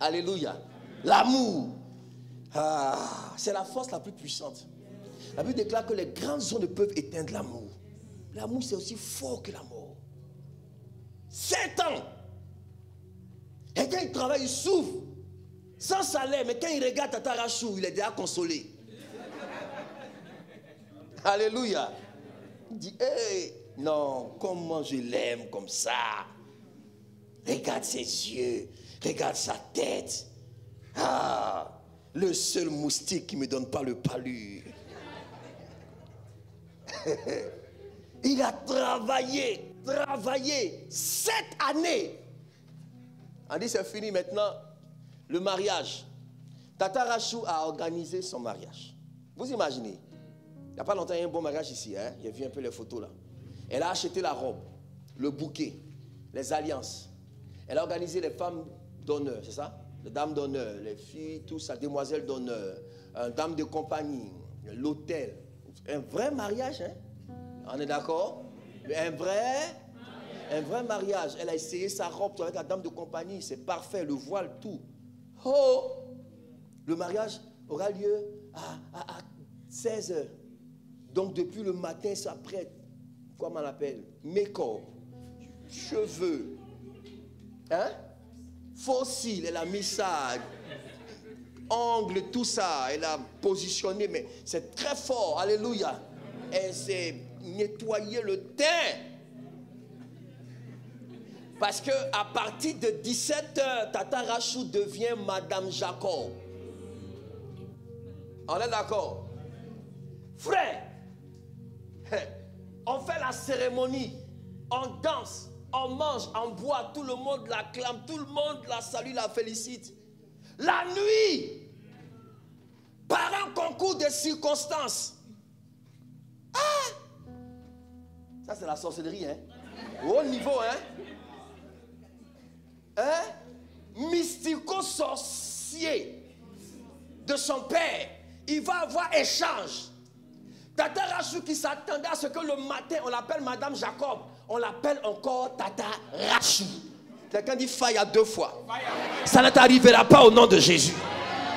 Alléluia. L'amour. Ah, c'est la force la plus puissante. La Bible déclare que les grandes ne peuvent éteindre l'amour. L'amour, c'est aussi fort que la mort. 7 ans. Et quand il travaille, il souffre. Sans salaire, mais quand il regarde Tata Rachou, il est déjà consolé. (laughs) Alléluia. Il dit, hé, non, comment je l'aime comme ça. Regarde ses yeux, regarde sa tête. Ah, le seul moustique qui ne me donne pas le palu. (laughs) il a travaillé, travaillé sept années on dit c'est fini maintenant. Le mariage. Tata Rachou a organisé son mariage. Vous imaginez Il n'y a pas longtemps, il y a un bon mariage ici. Hein? Vu un peu les photos là. Elle a acheté la robe, le bouquet, les alliances. Elle a organisé les femmes d'honneur, c'est ça? Les dames d'honneur, les filles, tout ça, demoiselles d'honneur, un dame de compagnie, l'hôtel. Un vrai mariage, hein? On est d'accord? Un vrai mariage. Elle a essayé sa robe avec la dame de compagnie. C'est parfait, le voile, tout. Oh! Le mariage aura lieu à, 16 h Donc depuis le matin, ça prête. Comment on l'appelle? Make-up, cheveux, hein? Fossile, elle a mis ça, angle, tout ça. Elle a positionné, mais c'est très fort. Alléluia. Elle s'est nettoyé le teint. Parce que à partir de 17h, Tata Rachou devient Madame Jacob. On est d'accord? Frère, on fait la cérémonie, on danse, on mange, on boit, tout le monde l'acclame, tout le monde la salue, la félicite. La nuit, par un concours de circonstances. Ah Ça, c'est la sorcellerie, hein Au haut niveau, hein un mystico-sorcier de son père, il va avoir échange. Tata Rachou qui s'attendait à ce que le matin, on l'appelle Madame Jacob, on l'appelle encore Tata Rachou. Quelqu'un dit faille à deux fois. Ça ne t'arrivera pas au nom de Jésus.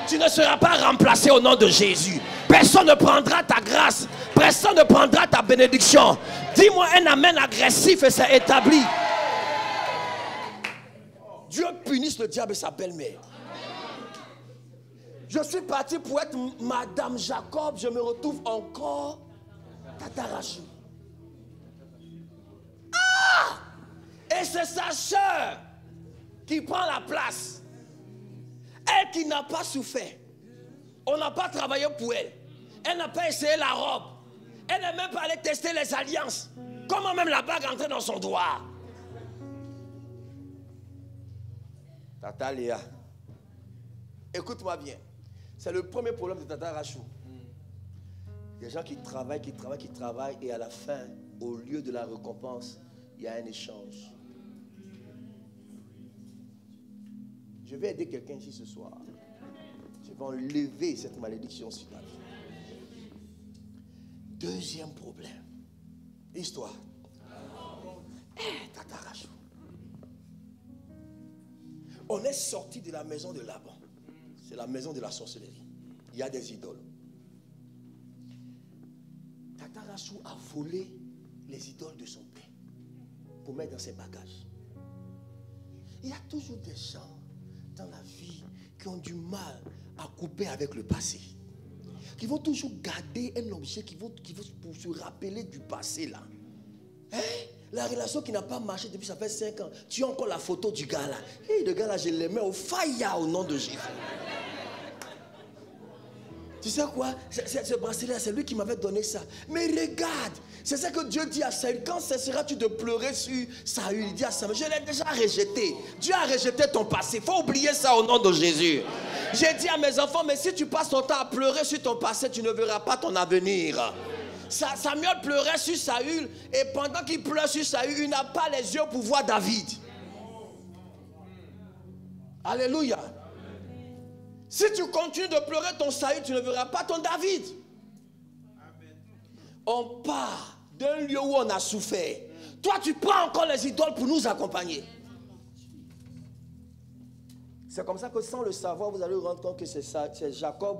Tu ne seras pas remplacé au nom de Jésus. Personne ne prendra ta grâce. Personne ne prendra ta bénédiction. Dis-moi un amen agressif et c'est établi. Dieu punisse le diable et sa belle-mère. Je suis parti pour être Madame Jacob, je me retrouve encore Tatarachou. Ah Et c'est sa soeur qui prend la place. Elle qui n'a pas souffert. On n'a pas travaillé pour elle. Elle n'a pas essayé la robe. Elle n'est même pas allée tester les alliances. Comment même la bague entrait dans son doigt. Tata Léa. Écoute-moi bien. C'est le premier problème de Tata Rachou. Des gens qui travaillent, qui travaillent, qui travaillent, et à la fin, au lieu de la récompense, il y a un échange. Je vais aider quelqu'un ici ce soir. Je vais enlever cette malédiction sur. Deuxième problème. Histoire. Eh. On est sorti de la maison de Laban. C'est la maison de la sorcellerie. Il y a des idoles. Tata Rachou a volé les idoles de son père pour mettre dans ses bagages. Il y a toujours des gens la vie qui ont du mal à couper avec le passé. Qui vont toujours garder un objet qui vont, qui vont pour se rappeler du passé là. Hein? La relation qui n'a pas marché depuis ça fait 5 ans. Tu as encore la photo du gars là. Et le gars là, je l'aimais au faïa au nom de Jésus. Tu sais quoi? Ce bracelet, c'est lui qui m'avait donné ça. Mais regarde, c'est ça que Dieu dit à Saül. Quand cesseras-tu de pleurer sur Saül? Il dit à Samuel, je l'ai déjà rejeté. Dieu a rejeté ton passé. Il faut oublier ça au nom de Jésus. J'ai dit à mes enfants, mais si tu passes ton temps à pleurer sur ton passé, tu ne verras pas ton avenir. Samuel pleurait sur Saül et pendant qu'il pleure sur Saül, il n'a pas les yeux pour voir David. Alléluia. Si tu continues de pleurer ton salut, tu ne verras pas ton David. On part d'un lieu où on a souffert. Toi, tu prends encore les idoles pour nous accompagner. C'est comme ça que sans le savoir, vous allez vous rendre compte que c'est Jacob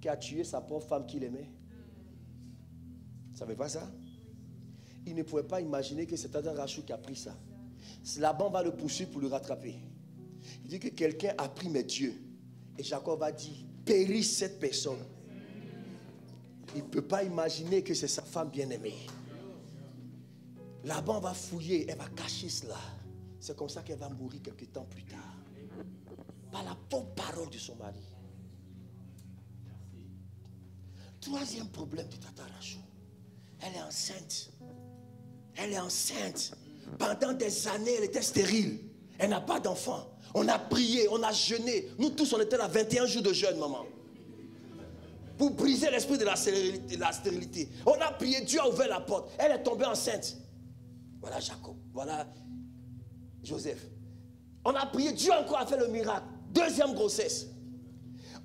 qui a tué sa pauvre femme qu'il aimait. Vous ne savez pas ça? Il ne pouvait pas imaginer que c'était un Rachou qui a pris ça. Laban va le poursuivre pour le rattraper. Il dit que quelqu'un a pris mes dieux. Et Jacob a dit, périsse cette personne. Il ne peut pas imaginer que c'est sa femme bien-aimée. Laban va fouiller, elle va cacher cela. C'est comme ça qu'elle va mourir quelques temps plus tard. Par la pauvre parole de son mari. Troisième problème de Tata Rachou. Elle est enceinte. Elle est enceinte. Pendant des années, elle était stérile. Elle n'a pas d'enfant. On a prié, on a jeûné. Nous tous, on était là 21 jours de jeûne, maman. Pour briser l'esprit de la stérilité. On a prié, Dieu a ouvert la porte. Elle est tombée enceinte. Voilà Jacob. Voilà Joseph. On a prié, Dieu encore a fait le miracle. Deuxième grossesse.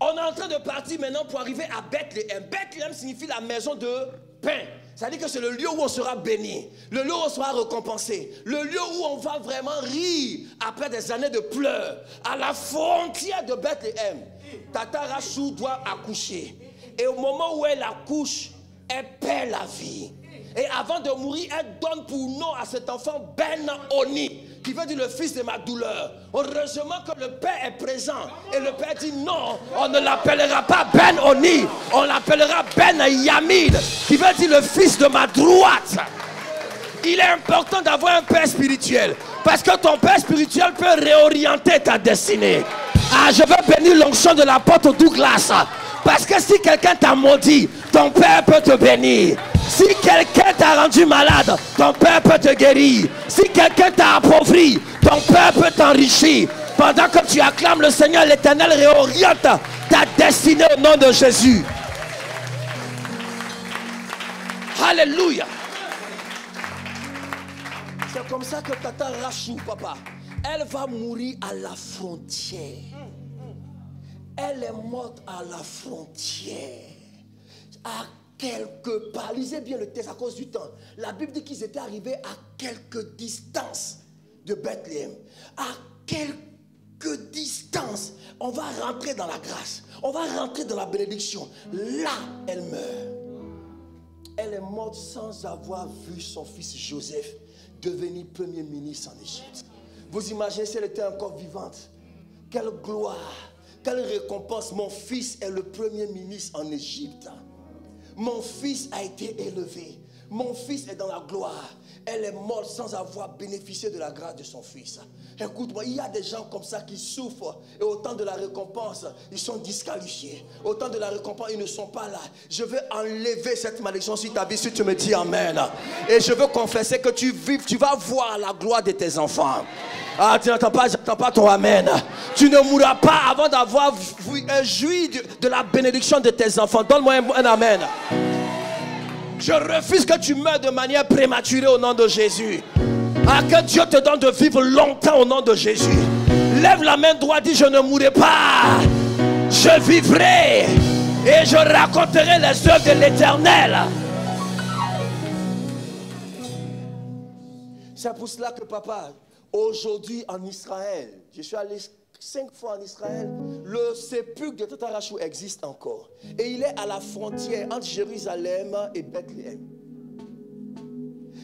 On est en train de partir maintenant pour arriver à Bethléem. Bethléem signifie la maison de pain. C'est-à-dire que c'est le lieu où on sera béni, le lieu où on sera récompensé, le lieu où on va vraiment rire après des années de pleurs. À la frontière de Bethléem, Tata Rachou doit accoucher. Et au moment où elle accouche, elle perd la vie. Et avant de mourir, elle donne pour nom à cet enfant Ben Oni qui veut dire le fils de ma douleur. Heureusement que le Père est présent. Et le Père dit non, on ne l'appellera pas Ben Oni, on l'appellera Ben Yamid, qui veut dire le fils de ma droite. Il est important d'avoir un Père spirituel. Parce que ton Père spirituel peut réorienter ta destinée. Ah, je veux bénir l'onction de la porte Douglas. Parce que si quelqu'un t'a maudit, ton Père peut te bénir. Si quelqu'un t'a rendu malade, ton Père peut te guérir. Si quelqu'un t'a appauvri, ton Père peut t'enrichir. Pendant que tu acclames le Seigneur, l'Éternel réoriente ta destinée au nom de Jésus. Alléluia. C'est comme ça que Tata Rachou, papa, elle va mourir à la frontière. Elle est morte à la frontière. À quelque part. Lisez bien le texte à cause du temps. La Bible dit qu'ils étaient arrivés à quelque distance de Bethléem. À quelque distance. On va rentrer dans la grâce. On va rentrer dans la bénédiction. Là, elle meurt. Elle est morte sans avoir vu son fils Joseph devenir premier ministre en Égypte. Vous imaginez si elle était encore vivante. Quelle gloire quelle récompense Mon fils est le premier ministre en Égypte. Mon fils a été élevé. Mon fils est dans la gloire. Elle est morte sans avoir bénéficié de la grâce de son fils. Écoute-moi, il y a des gens comme ça qui souffrent et au temps de la récompense, ils sont disqualifiés. Au temps de la récompense, ils ne sont pas là. Je veux enlever cette malédiction sur ta vie si tu me dis Amen. Et je veux confesser que tu vives, tu vas voir la gloire de tes enfants. Ah, tu n'entends pas, j'entends pas ton Amen. Tu ne mourras pas avant d'avoir joui de, de la bénédiction de tes enfants. Donne-moi un, Amen. Je refuse que tu meurs de manière prématurée au nom de Jésus. Ah, que Dieu te donne de vivre longtemps au nom de Jésus. Lève la main droite, dis je ne mourrai pas. Je vivrai et je raconterai les œuvres de l'éternel. C'est pour cela que papa, Aujourd'hui en Israël, je suis allé cinq fois en Israël, le sépulcre de Tatarachou existe encore. Et il est à la frontière entre Jérusalem et Bethléem.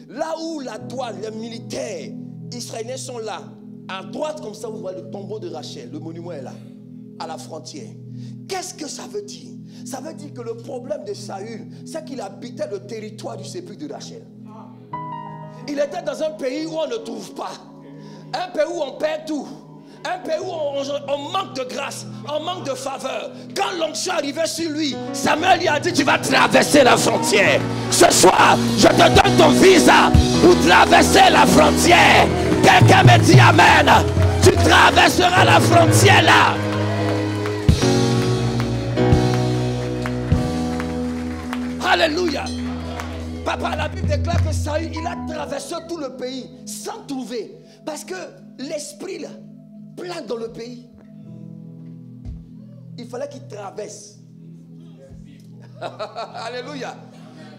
Là où la toile, les militaires israéliens sont là, à droite comme ça, vous voyez le tombeau de Rachel, le monument est là, à la frontière. Qu'est-ce que ça veut dire? Ça veut dire que le problème de Saül, c'est qu'il habitait le territoire du sépulcre de Rachel. Il était dans un pays où on ne trouve pas, un pays où on perd tout. Un pays où on, manque de grâce, on manque de faveur. Quand l'onction arrivait sur lui, Samuel lui a dit Tu vas traverser la frontière. Ce soir, je te donne ton visa pour traverser la frontière. Quelqu'un me dit Amen. Tu traverseras la frontière là. Alléluia. Papa, la Bible déclare que Saül, il a traversé tout le pays sans trouver. Parce que l'esprit là, plein dans le pays. Il fallait qu'il traverse. (laughs) Alléluia.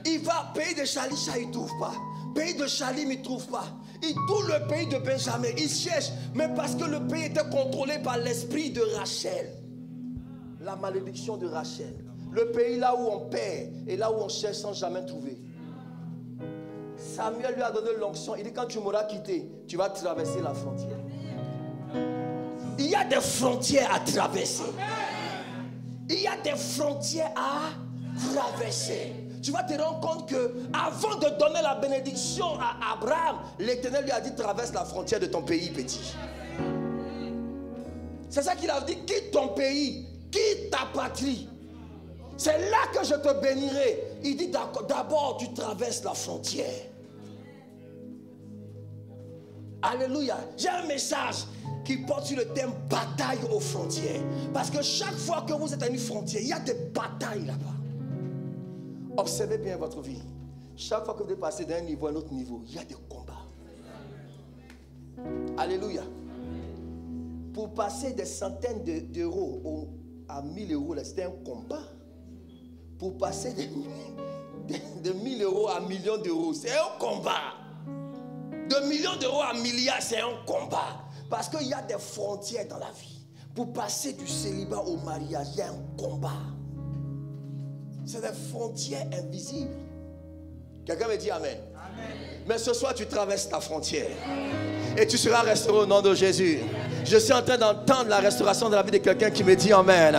Il va pays de Chalisha, il ne trouve pas. Pays de Chalim, il ne trouve pas. Il tout le pays de Benjamin, il cherche. Mais parce que le pays était contrôlé par l'esprit de Rachel. La malédiction de Rachel. Le pays là où on perd et là où on cherche sans jamais trouver. Samuel lui a donné l'onction. Il dit quand tu m'auras quitté, tu vas traverser la frontière. Il y a des frontières à traverser. Il y a des frontières à traverser. Tu vas te rendre compte que avant de donner la bénédiction à Abraham, l'Éternel lui a dit traverse la frontière de ton pays petit. C'est ça qu'il a dit quitte ton pays, quitte ta patrie. C'est là que je te bénirai. Il dit d'abord tu traverses la frontière. Alléluia. J'ai un message qui porte sur le thème bataille aux frontières. Parce que chaque fois que vous êtes à une frontière, il y a des batailles là-bas. Observez bien votre vie. Chaque fois que vous passez d'un niveau à un autre niveau, il y a des combats. Alléluia. Pour passer des centaines d'euros à 1000 euros, c'était un combat. Pour passer de, de 1000 euros à millions d'euros, c'est un combat. De millions d'euros à milliards, c'est un combat. Parce qu'il y a des frontières dans la vie. Pour passer du célibat au mariage, il y a un combat. C'est des frontières invisibles. Quelqu'un me dit Amen. Mais ce soir, tu traverses ta frontière. Et tu seras restauré au nom de Jésus. Je suis en train d'entendre la restauration de la vie de quelqu'un qui me dit Amen.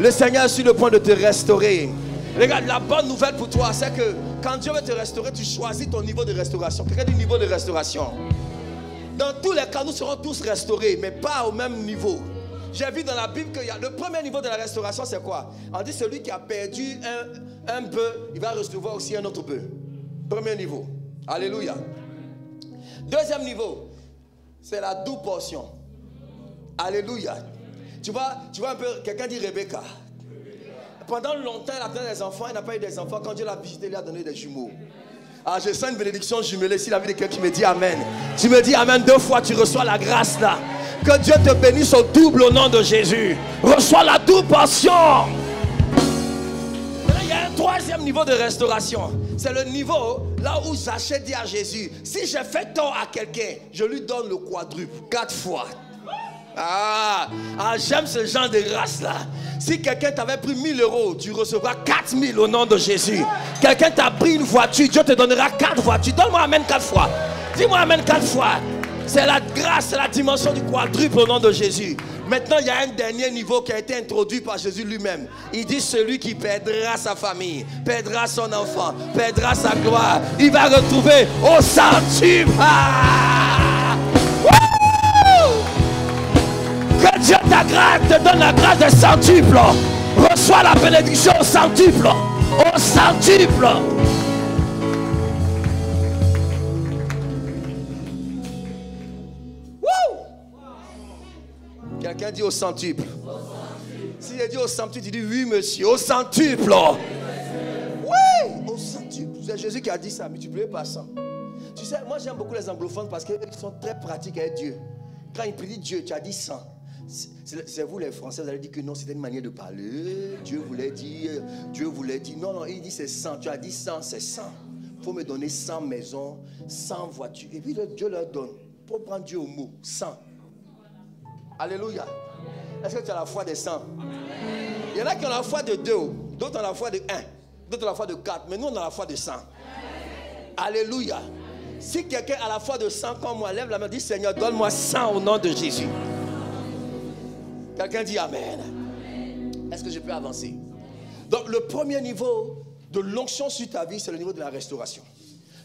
Le Seigneur est sur le point de te restaurer. Regarde, la bonne nouvelle pour toi, c'est que quand Dieu veut te restaurer, tu choisis ton niveau de restauration. Quel est le niveau de restauration Dans tous les cas, nous serons tous restaurés, mais pas au même niveau. J'ai vu dans la Bible que le premier niveau de la restauration, c'est quoi? On dit celui qui a perdu un, un bœuf, il va recevoir aussi un autre bœuf. Premier niveau. Alléluia. Deuxième niveau, c'est la double portion. Alléluia. Tu vois, tu vois un peu, quelqu'un dit Rebecca. Pendant longtemps, elle a donné des enfants, elle n'a pas eu des enfants. Quand Dieu l'a visité, il lui a donné des jumeaux. Ah, je sens une bénédiction jumelée. Si la vie de quelqu'un qui me dit Amen. Tu me dis Amen deux fois, tu reçois la grâce là. Que Dieu te bénisse au double au nom de Jésus. Reçois la double portion. Il y a un troisième niveau de restauration. C'est le niveau là où Zachée dit à Jésus Si j'ai fait tort à quelqu'un, je lui donne le quadruple, quatre fois. Ah, ah j'aime ce genre de grâce là. Si quelqu'un t'avait pris 1000 euros, tu recevras 4000 au nom de Jésus. Quelqu'un t'a pris une voiture, Dieu te donnera quatre voitures. Donne-moi Amen quatre fois. Dis-moi Amen quatre fois. C'est la grâce, c'est la dimension du quadruple au nom de Jésus. Maintenant, il y a un dernier niveau qui a été introduit par Jésus lui-même. Il dit celui qui perdra sa famille, perdra son enfant, perdra sa gloire, il va retrouver au centuple. Ah! Que Dieu ta grâce te donne la grâce de centuple. Reçois la bénédiction au centuple. Au centuple. Quelqu'un dit au centuple. Si il dit au centuple, il dit oui, monsieur, au centuple. Oui, au centuple. C'est Jésus qui a dit ça, multipliez par 100. Tu sais, moi j'aime beaucoup les anglophones parce qu'ils sont très pratiques avec Dieu. Quand il dit Dieu, tu as dit 100. C'est vous les Français, vous allez dire que non, c'était une manière de parler. Dieu voulait dire, Dieu voulait dire. Non, non, il dit c'est 100. Tu as dit 100, c'est 100. Il faut me donner 100 maisons, 100 voitures. Et puis Dieu leur donne. Pour prendre Dieu au mot, 100. Alléluia. Est-ce que tu as la foi des saints Il y en a qui ont la foi de deux, d'autres ont la foi de un, d'autres ont la foi de quatre, mais nous on a la foi de 100. Alléluia. Si quelqu'un a la foi de 100 comme moi, lève la main, dit Seigneur, donne-moi 100 au nom de Jésus. Quelqu'un dit Amen. Est-ce que je peux avancer? Donc le premier niveau de l'onction sur ta vie, c'est le niveau de la restauration.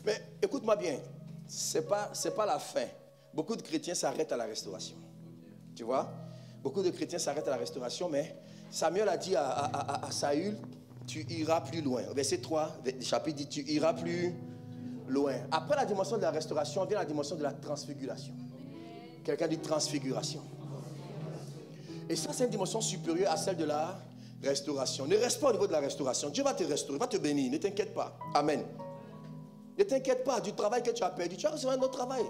Mais écoute-moi bien, ce n'est pas, la fin. Beaucoup de chrétiens s'arrêtent à la restauration. Tu vois? Beaucoup de chrétiens s'arrêtent à la restauration, mais Samuel a dit à, Saül, tu iras plus loin. Verset 3, chapitre dit, tu iras plus loin. Après la dimension de la restauration vient la dimension de la transfiguration. Quelqu'un dit transfiguration. Et ça, c'est une dimension supérieure à celle de la restauration. Ne reste pas au niveau de la restauration. Dieu va te restaurer, va te bénir. Ne t'inquiète pas. Amen. Ne t'inquiète pas du travail que tu as perdu. Tu as reçu un autre travail.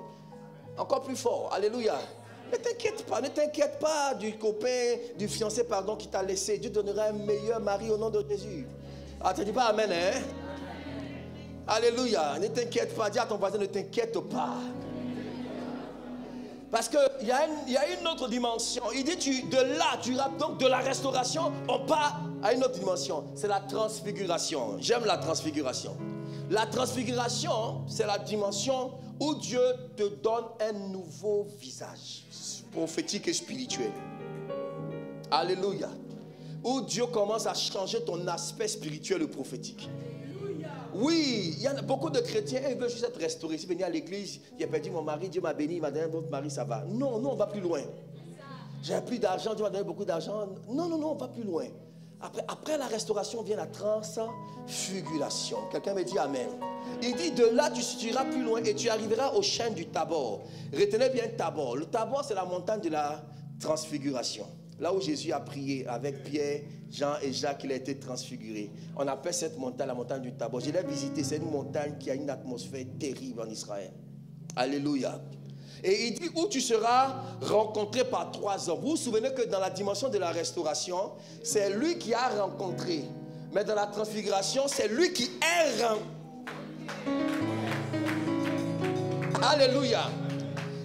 Encore plus fort. Alléluia. Ne t'inquiète pas, ne t'inquiète pas du copain, du fiancé, pardon, qui t'a laissé. Dieu donnera un meilleur mari au nom de Jésus. Ah, tu dis pas Amen, hein? Alléluia. Ne t'inquiète pas. Dis à ton voisin, ne t'inquiète pas. Parce qu'il y, a une, y a une autre dimension. Il dit, tu, de là, tu donc de la restauration, on part à une autre dimension. C'est la transfiguration. J'aime la transfiguration. La transfiguration, c'est la dimension où Dieu te donne un nouveau visage prophétique et spirituel. Alléluia. Où Dieu commence à changer ton aspect spirituel et prophétique. Oui, il y a beaucoup de chrétiens, ils veulent juste être restaurés. Si venir à l'église, a perdu mon mari, Dieu m'a béni, il m'a donné mari, ça va. Non, non, on va plus loin. J'ai plus d'argent, Dieu m'a donné beaucoup d'argent. Non, non, non, on va plus loin. Après, après la restauration vient la transfiguration. Quelqu'un me dit Amen. Il dit de là tu iras plus loin et tu arriveras au chêne du Tabor. Retenez bien Tabor. Le Tabor c'est la montagne de la transfiguration. Là où Jésus a prié avec Pierre, Jean et Jacques, il a été transfiguré. On appelle cette montagne la montagne du Tabor. Je l'ai visité, c'est une montagne qui a une atmosphère terrible en Israël. Alléluia. Et il dit où tu seras rencontré par trois hommes. Vous vous souvenez que dans la dimension de la restauration, c'est lui qui a rencontré. Mais dans la transfiguration, c'est lui qui est rencontré. Alléluia.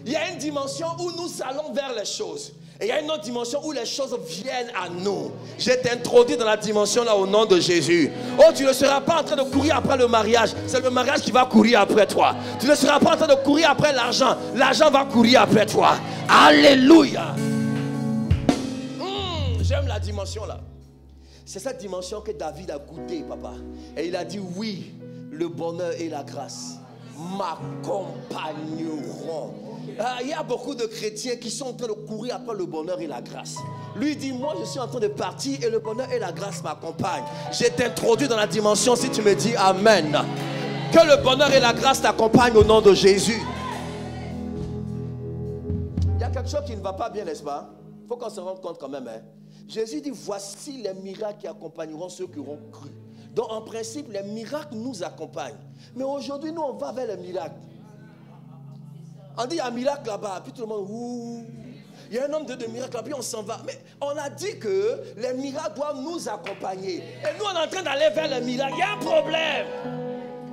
Il y a une dimension où nous allons vers les choses. Et il y a une autre dimension où les choses viennent à nous. Je t'introduis dans la dimension là au nom de Jésus. Oh, tu ne seras pas en train de courir après le mariage. C'est le mariage qui va courir après toi. Tu ne seras pas en train de courir après l'argent. L'argent va courir après toi. Alléluia. Hmm, j'aime la dimension là. C'est cette dimension que David a goûté, papa. Et il a dit oui, le bonheur et la grâce m'accompagneront il y a beaucoup de chrétiens qui sont en train de courir après le bonheur et la grâce. Lui dit, moi je suis en train de partir et le bonheur et la grâce m'accompagnent. J'ai t'introduit dans la dimension si tu me dis Amen. Que le bonheur et la grâce t'accompagnent au nom de Jésus. Il y a quelque chose qui ne va pas bien, n'est-ce pas? Il faut qu'on se rende compte quand même. Hein. Jésus dit, voici les miracles qui accompagneront ceux qui auront cru. Donc en principe, les miracles nous accompagnent. Mais aujourd'hui, nous, on va vers les miracles. On dit il y a un miracle là-bas, puis tout le monde, ouh. Il y a un homme de, miracles là, puis on s'en va. Mais on a dit que les miracles doivent nous accompagner. Et nous, on est en train d'aller vers les miracles. Il y a un problème.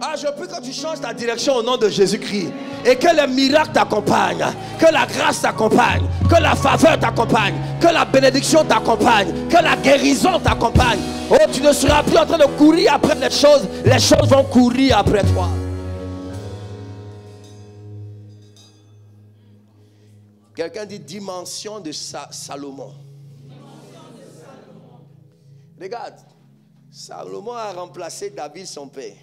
Ah, je prie que tu changes ta direction au nom de Jésus-Christ. Et que les miracles t'accompagnent. Que la grâce t'accompagne. Que la faveur t'accompagne. Que la bénédiction t'accompagne. Que la guérison t'accompagne. Oh, tu ne seras plus en train de courir après les choses. Les choses vont courir après toi. Quelqu'un dit dimension de Salomon. Regarde, Salomon a remplacé David, son père.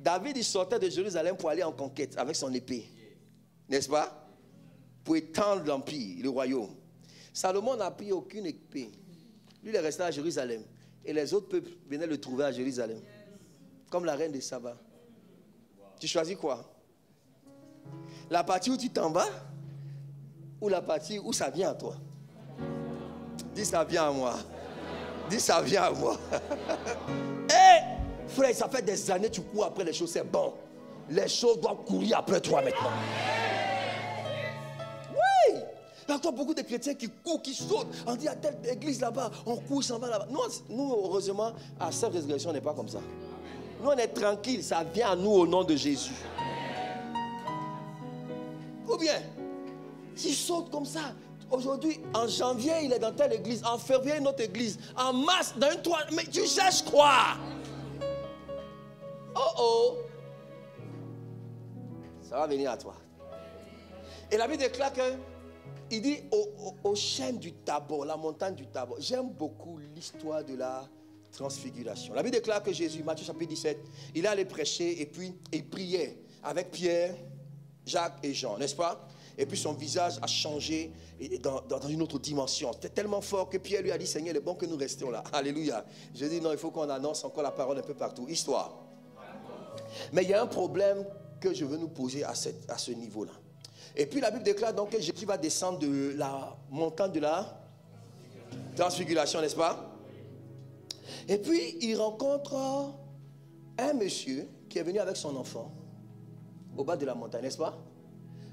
David, il sortait de Jérusalem pour aller en conquête avec son épée. N'est-ce pas? Pour étendre l'empire, le royaume. Salomon n'a pris aucune épée. Lui, il est resté à Jérusalem. Et les autres peuples venaient le trouver à Jérusalem. Comme la reine de Saba. Tu choisis quoi? La partie où tu t'en vas ou la partie où ça vient à toi? Dis ça vient à moi. Dis ça vient à moi. (laughs) Eh, frère, ça fait des années que tu cours après les choses, c'est bon. Les choses doivent courir après toi maintenant. Oui. Il y a beaucoup de chrétiens qui courent, qui sautent. On dit à telle église là-bas, on court, s'en va là-bas. Nous, nous, heureusement, à cette résurrection, on n'est pas comme ça. Nous, on est tranquille, ça vient à nous au nom de Jésus. Ou bien, S'ils sautent comme ça, Aujourd'hui, en janvier, il est dans telle église. En février, une autre église. En mars, dans une toile. Mais tu cherches quoi? Oh oh. Ça va venir à toi. Et la Bible déclare que, il dit au, au, au chêne du Tabor, la montagne du Tabor. J'aime beaucoup l'histoire de la transfiguration. La Bible déclare que Jésus, Matthieu chapitre 17, il allait prêcher et puis il priait avec Pierre, Jacques et Jean, n'est-ce pas? Et puis son visage a changé dans, une autre dimension. C'était tellement fort que Pierre lui a dit, Seigneur, il est bon que nous restions là. (laughs) Alléluia. Je dis, non, il faut qu'on annonce encore la parole un peu partout. Histoire. Mais il y a un problème que je veux nous poser à, à ce niveau-là. Et puis la Bible déclare donc que Jésus va descendre de la montagne de la transfiguration, n'est-ce pas? Et puis il rencontre un monsieur qui est venu avec son enfant au bas de la montagne, n'est-ce pas?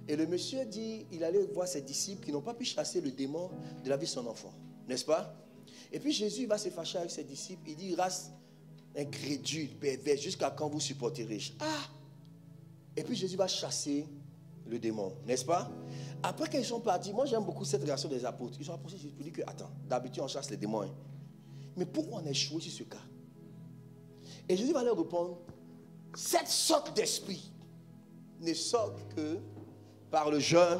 Et le monsieur dit, il allait voir ses disciples qui n'ont pas pu chasser le démon de la vie de son enfant, n'est-ce pas? Et puis Jésus va se fâcher avec ses disciples, il dit, race incrédule, pervers, jusqu'à quand vous supporterez? Ah Et puis Jésus va chasser le démon, n'est-ce pas? Après qu'ils sont partis, moi j'aime beaucoup cette réaction des apôtres. Ils ont approché Jésus pour dire que, attends, d'habitude on chasse les démons. hein. Mais pourquoi on a échoué sur ce cas? Et Jésus va leur répondre, cette sorte d'esprit ne sort que par le jeûne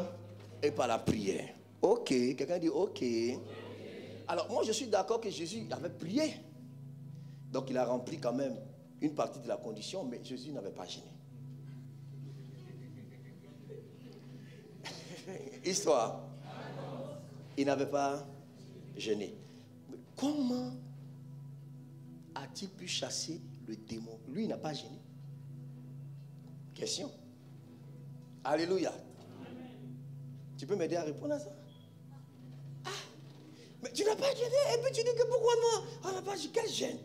et par la prière. Ok, quelqu'un dit ok. Alors moi je suis d'accord que Jésus avait prié. Donc il a rempli quand même une partie de la condition, mais Jésus n'avait pas gêné. (laughs) Histoire. Il n'avait pas gêné. Mais comment a-t-il pu chasser le démon? Lui, il n'a pas gêné. Question. Alléluia. Tu peux m'aider à répondre à ça? Ah, mais tu n'as pas gêné. Et puis tu dis que pourquoi non On n'a pas. Quelle gêne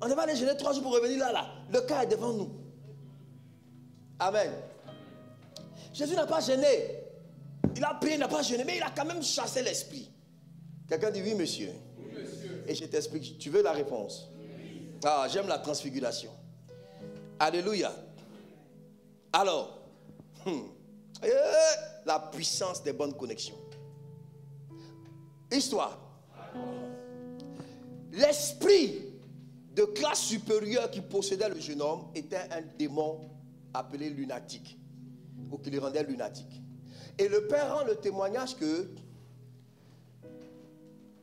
On va aller gêner trois jours pour revenir là, là. Le cas est devant nous. Amen. Jésus n'a pas gêné. Il a prié, il n'a pas gêné, mais il a quand même chassé l'esprit. Quelqu'un dit oui, monsieur. Et je t'explique. Tu veux la réponse? Ah, j'aime la transfiguration. Alléluia. Alors, hmm, eh, la puissance des bonnes connexions. Histoire. L'esprit de classe supérieure qui possédait le jeune homme était un démon appelé lunatique, ou qui le rendait lunatique. Et le Père rend le témoignage que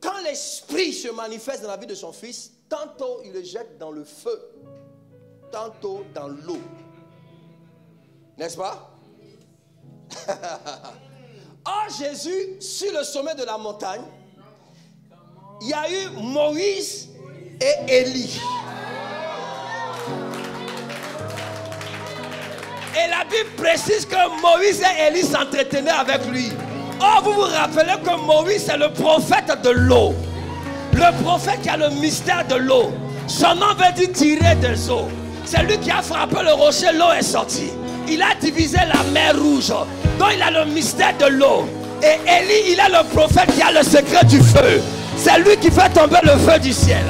quand l'esprit se manifeste dans la vie de son fils, tantôt il le jette dans le feu, tantôt dans l'eau. N'est-ce pas? Or (laughs) Jésus, sur le sommet de la montagne, il y a eu Moïse et Élie. Et la Bible précise que Moïse et Élie s'entretenaient avec lui. Or, vous vous rappelez que Moïse est le prophète de l'eau. Le prophète qui a le mystère de l'eau. Son nom veut dire tirer des eaux. C'est lui qui a frappé le rocher, l'eau est sortie. Il a divisé la mer rouge. Donc il a le mystère de l'eau. Et Élie, il est le prophète qui a le secret du feu. C'est lui qui fait tomber le feu du ciel.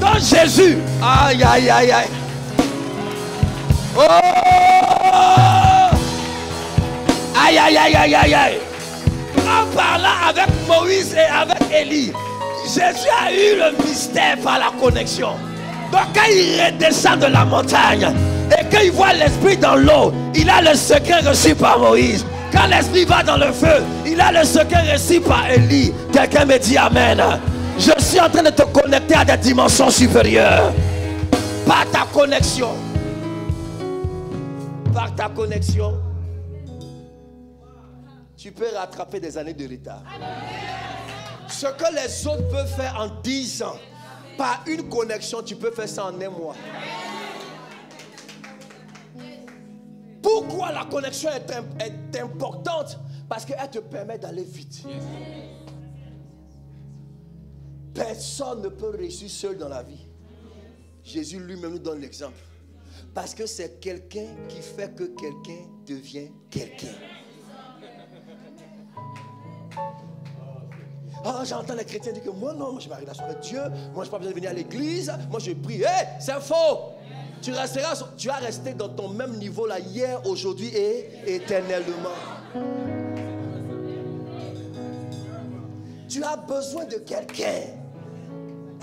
Donc Jésus, aïe, aïe, aïe, aïe. Oh Aïe, aïe, aïe, aïe, aïe, aïe. En parlant avec Moïse et avec Élie, Jésus a eu le mystère par la connexion. Donc quand il redescend de la montagne et qu'il voit l'esprit dans l'eau, il a le secret reçu par Moïse. Quand l'esprit va dans le feu, il a le secret reçu par Élie. Quelqu'un me dit Amen. Je suis en train de te connecter à des dimensions supérieures. Par ta connexion. Par ta connexion. Tu peux rattraper des années de retard. Ce que les autres peuvent faire en 10 ans, par une connexion, tu peux faire ça en un mois. Pourquoi la connexion est, im- est importante? Parce qu'elle te permet d'aller vite. Personne ne peut réussir seul dans la vie. Jésus lui-même nous donne l'exemple. Parce que c'est quelqu'un qui fait que quelqu'un devient quelqu'un. Ah, j'entends les chrétiens dire que moi, non, moi, j'ai ma relation avec Dieu. Moi, je n'ai pas besoin de venir à l'église. Moi, je prie. Hé, c'est faux. Tu resteras, tu vas rester dans ton même niveau là, hier, aujourd'hui et éternellement. Tu as besoin de quelqu'un.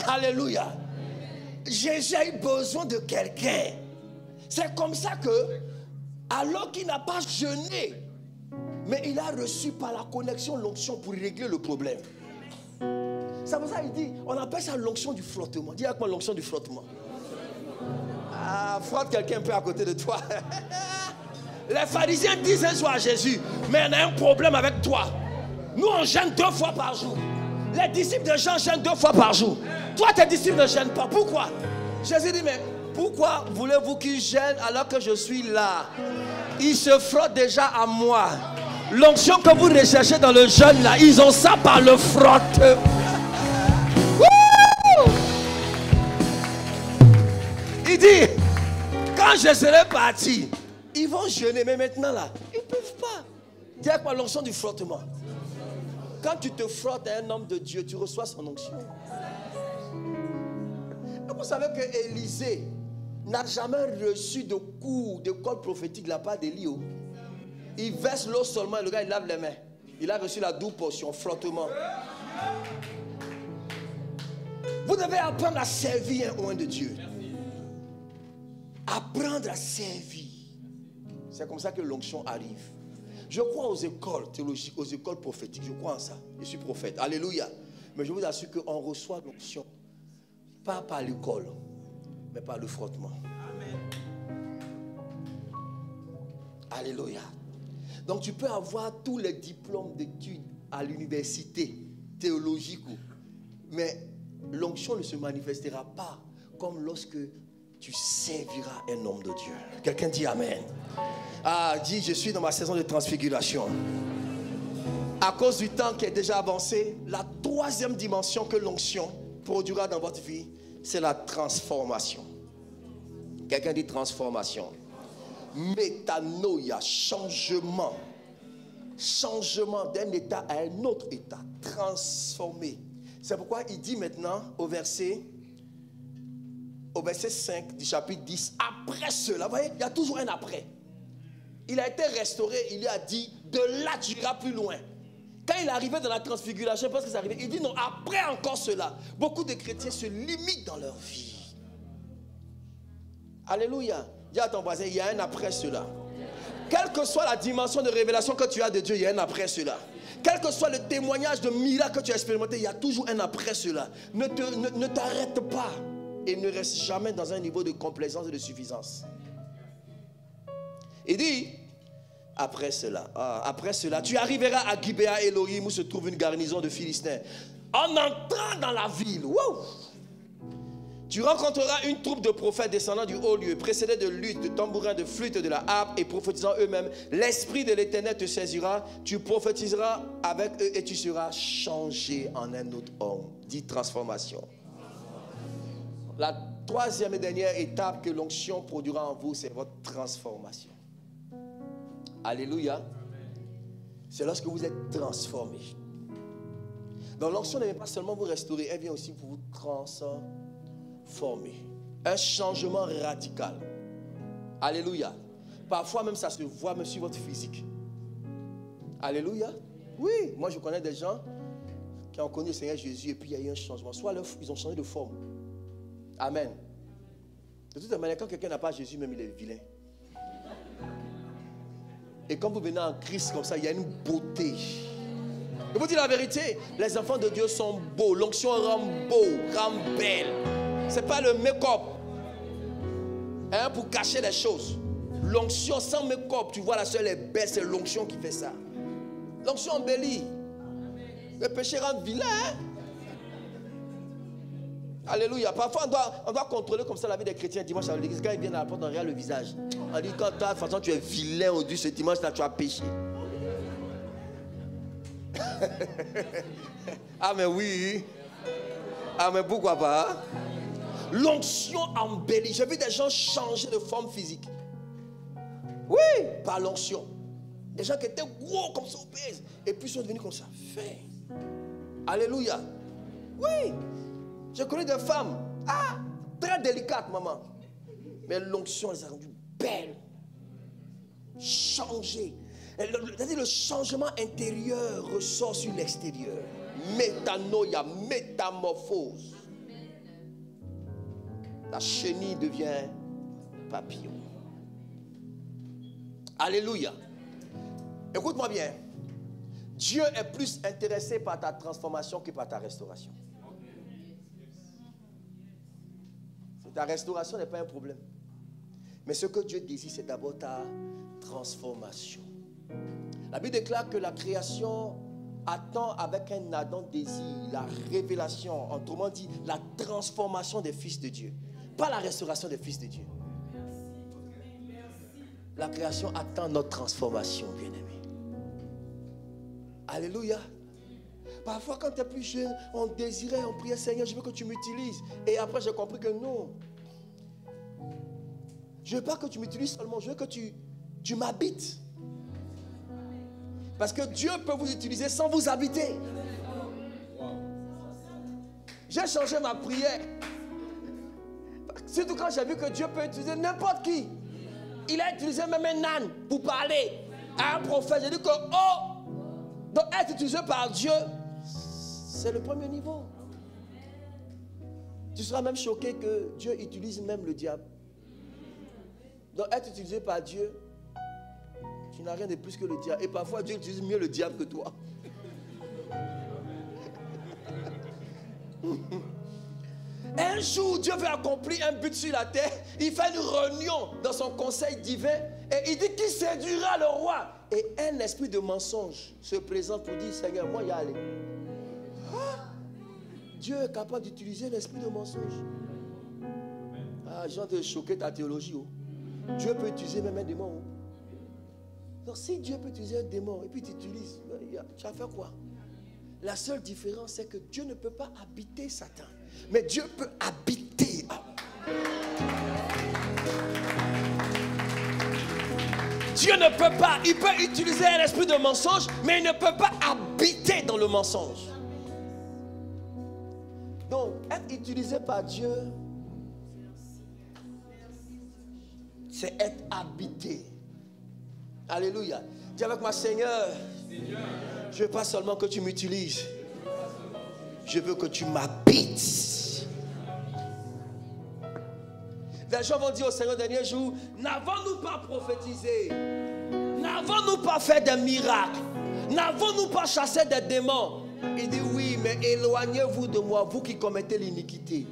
Alléluia. Jésus a eu besoin de quelqu'un. C'est comme ça que, alors qu'il n'a pas jeûné, mais il a reçu par la connexion l'onction pour régler le problème. C'est pour ça qu'il dit, on appelle ça l'onction du frottement. Dis avec moi l'onction du frottement. Ah, frotte quelqu'un un peu à côté de toi. (laughs) Les pharisiens disent un soir à Jésus, mais on a un problème avec toi. Nous, on gêne deux fois par jour. Les disciples de Jean gênent deux fois par jour. Toi, tes disciples ne gênent pas. Pourquoi? Jésus dit, mais pourquoi voulez-vous qu'ils gênent alors que je suis là? Ils se frottent déjà à moi. L'onction que vous recherchez dans le jeûne, là, ils ont ça par le frotte. (laughs) Dit, quand je serai parti, ils vont jeûner, mais maintenant là, ils ne peuvent pas. Dis quoi l'onction du frottement. Quand tu te frottes à un homme de Dieu, tu reçois son onction. vous savez que Élisée n'a jamais reçu de cours d'école prophétique de la part d'Élio. Il verse l'eau seulement le gars il lave les mains. Il a reçu la double portion, frottement. Vous devez apprendre à servir un oint de Dieu. Apprendre à servir. C'est comme ça que l'onction arrive. Je crois aux écoles théologiques, aux écoles prophétiques. Je crois en ça. Je suis prophète. Alléluia. Mais je vous assure qu'on reçoit l'onction. Pas par l'école, mais par le frottement. Alléluia. Donc tu peux avoir tous les diplômes d'études à l'université théologique, mais l'onction ne se manifestera pas comme lorsque tu serviras un homme de Dieu. Quelqu'un dit Amen. Ah, dit, je suis dans ma saison de transfiguration. À cause du temps qui est déjà avancé, la troisième dimension que l'onction produira dans votre vie, c'est la transformation. Quelqu'un dit transformation. Métanoïa, changement. Changement d'un état à un autre état. Transformé. C'est pourquoi il dit maintenant au verset au verset 5 du chapitre 10, après cela, vous voyez, il y a toujours un après. Il a été restauré, il lui a dit, de là tu iras plus loin. Quand il est arrivé dans la transfiguration, parce que c'est arrivé, il dit non, après encore cela. Beaucoup de chrétiens se limitent dans leur vie. Alléluia. Dis à ton voisin, il y a un après cela. Quelle que soit la dimension de révélation que tu as de Dieu, il y a un après cela. Quel que soit le témoignage de miracle que tu as expérimenté, il y a toujours un après cela. Ne, ne t'arrête pas et ne reste jamais dans un niveau de complaisance et de suffisance. Il dit, après cela, ah, après cela, tu arriveras à Gibea Elohim où se trouve une garnison de Philistins. En entrant dans la ville, tu rencontreras une troupe de prophètes descendant du haut lieu, précédés de luttes, de tambourins, de flûtes, de la harpe et prophétisant eux-mêmes. L'Esprit de l'Éternel te saisira, tu prophétiseras avec eux et tu seras changé en un autre homme. Dit transformation. La troisième et dernière étape que l'onction produira en vous, c'est votre transformation. Alléluia. C'est lorsque vous êtes transformé. Donc l'onction ne vient pas seulement vous restaurer, elle vient aussi pour vous transformer. Un changement radical. Alléluia. Parfois même ça se voit même sur votre physique. Alléluia. Oui, moi je connais des gens qui ont connu le Seigneur Jésus et puis il y a eu un changement. Soit ils ont changé de forme. Amen. De toute manière, quand quelqu'un n'a pas Jésus, même il est vilain. Et quand vous venez en Christ comme ça, il y a une beauté. Je vous dis la vérité, les enfants de Dieu sont beaux. L'onction rend beau, rend belle. Ce n'est pas le make-up hein, pour cacher les choses. L'onction sans make-up, tu vois la seule est belle, c'est l'onction qui fait ça. L'onction embellit. Le péché rend vilain. Hein. Alléluia. Parfois, on doit, on contrôler comme ça la vie des chrétiens dimanche à l'église. Quand ils viennent à la porte, on regarde le visage. On dit, quand toi, de toute façon, tu es vilain aujourd'hui, ce dimanche-là, tu as péché. (laughs) ah, mais oui. Ah, mais pourquoi pas L'onction embellit. J'ai vu des gens changer de forme physique. Oui, par l'onction. Des gens qui étaient gros comme ça, obèses. Et puis ils sont devenus comme ça. Alléluia. Oui. Je connais des femmes, ah, très délicates, maman. Mais l'onction les a rendues belles, changées. C'est-à-dire le changement intérieur ressort sur l'extérieur. Métanoïa, métamorphose. La chenille devient papillon. Alléluia. Écoute-moi bien. Dieu est plus intéressé par ta transformation que par ta restauration. Ta restauration n'est pas un problème. Mais ce que Dieu désire, c'est d'abord ta transformation. La Bible déclare que la création attend avec un ardent désir la révélation, autrement dit, la transformation des fils de Dieu. Pas la restauration des fils de Dieu. La création attend notre transformation, bien-aimé. Alléluia. Parfois, quand tu es plus jeune, on désirait, on priait, Seigneur, je veux que tu m'utilises. Et après, j'ai compris que non. Je ne veux pas que tu m'utilises seulement, je veux que tu, tu m'habites. Parce que Dieu peut vous utiliser sans vous habiter. J'ai changé ma prière. Surtout quand j'ai vu que Dieu peut utiliser n'importe qui. Il a utilisé même un âne pour parler à un prophète. J'ai dit que, oh, donc être utilisé par Dieu, c'est le premier niveau. Tu seras même choqué que Dieu utilise même le diable. Donc être utilisé par Dieu, tu n'as rien de plus que le diable. Et parfois Dieu utilise mieux le diable que toi. (laughs) Un jour, Dieu veut accomplir un but sur la terre. Il fait une réunion dans son conseil divin et il dit qu'il séduira le roi. Et un esprit de mensonge se présente pour dire Seigneur, moi y aller. Dieu est capable d'utiliser l'esprit de mensonge. Ah, Jean, de choquer ta théologie. Oh. Dieu peut utiliser même un démon. Oh. Donc, si Dieu peut utiliser un démon et puis tu utilises, ben, tu vas faire quoi? La seule différence, c'est que Dieu ne peut pas habiter Satan. Mais Dieu peut habiter. Dieu ne peut pas, il peut utiliser un esprit de mensonge, mais il ne peut pas habiter dans le mensonge. Donc, être utilisé par Dieu, c'est être habité. Alléluia. Dis avec moi, Seigneur, je veux pas seulement que tu m'utilises, je veux que tu m'habites. Les gens vont dire au Seigneur dernier jour, n'avons-nous pas prophétisé? N'avons-nous pas fait des miracles? N'avons-nous pas chassé des démons? Il dit oui, mais éloignez-vous de moi, vous qui commettez l'iniquité.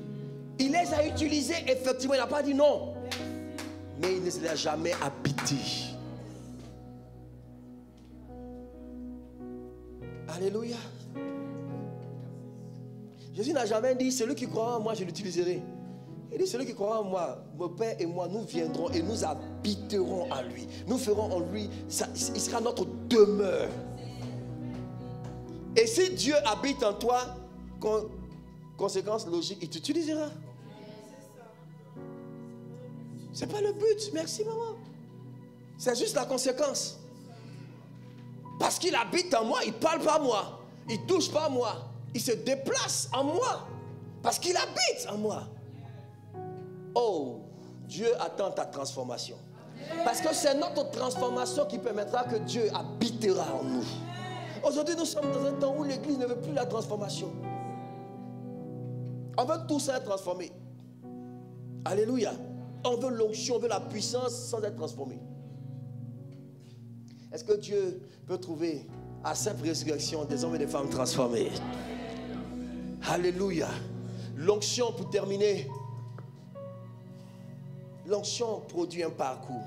Il les a utilisés, effectivement, il n'a pas dit non. Mais il ne les a jamais habités. Alléluia. Jésus n'a jamais dit, celui qui croit en moi, je l'utiliserai. Il dit, celui qui croit en moi, mon Père et moi, nous viendrons et nous habiterons à lui. Nous ferons en lui, il sera notre demeure. Et si Dieu habite en toi, conséquence logique, il t'utilisera. C'est pas le but. Merci, maman. C'est juste la conséquence. Parce qu'il habite en moi, il parle pas moi. Il touche pas moi. Il se déplace en moi. Parce qu'il habite en moi. Oh, Dieu attend ta transformation. Parce que c'est notre transformation qui permettra que Dieu habitera en nous. Aujourd'hui, nous sommes dans un temps où l'Église ne veut plus la transformation. On veut tous être transformés. Alléluia. On veut l'onction, on veut la puissance sans être transformé. Est-ce que Dieu peut trouver à sa résurrection des hommes et des femmes transformés? Alléluia. L'onction, pour terminer, l'onction produit un parcours,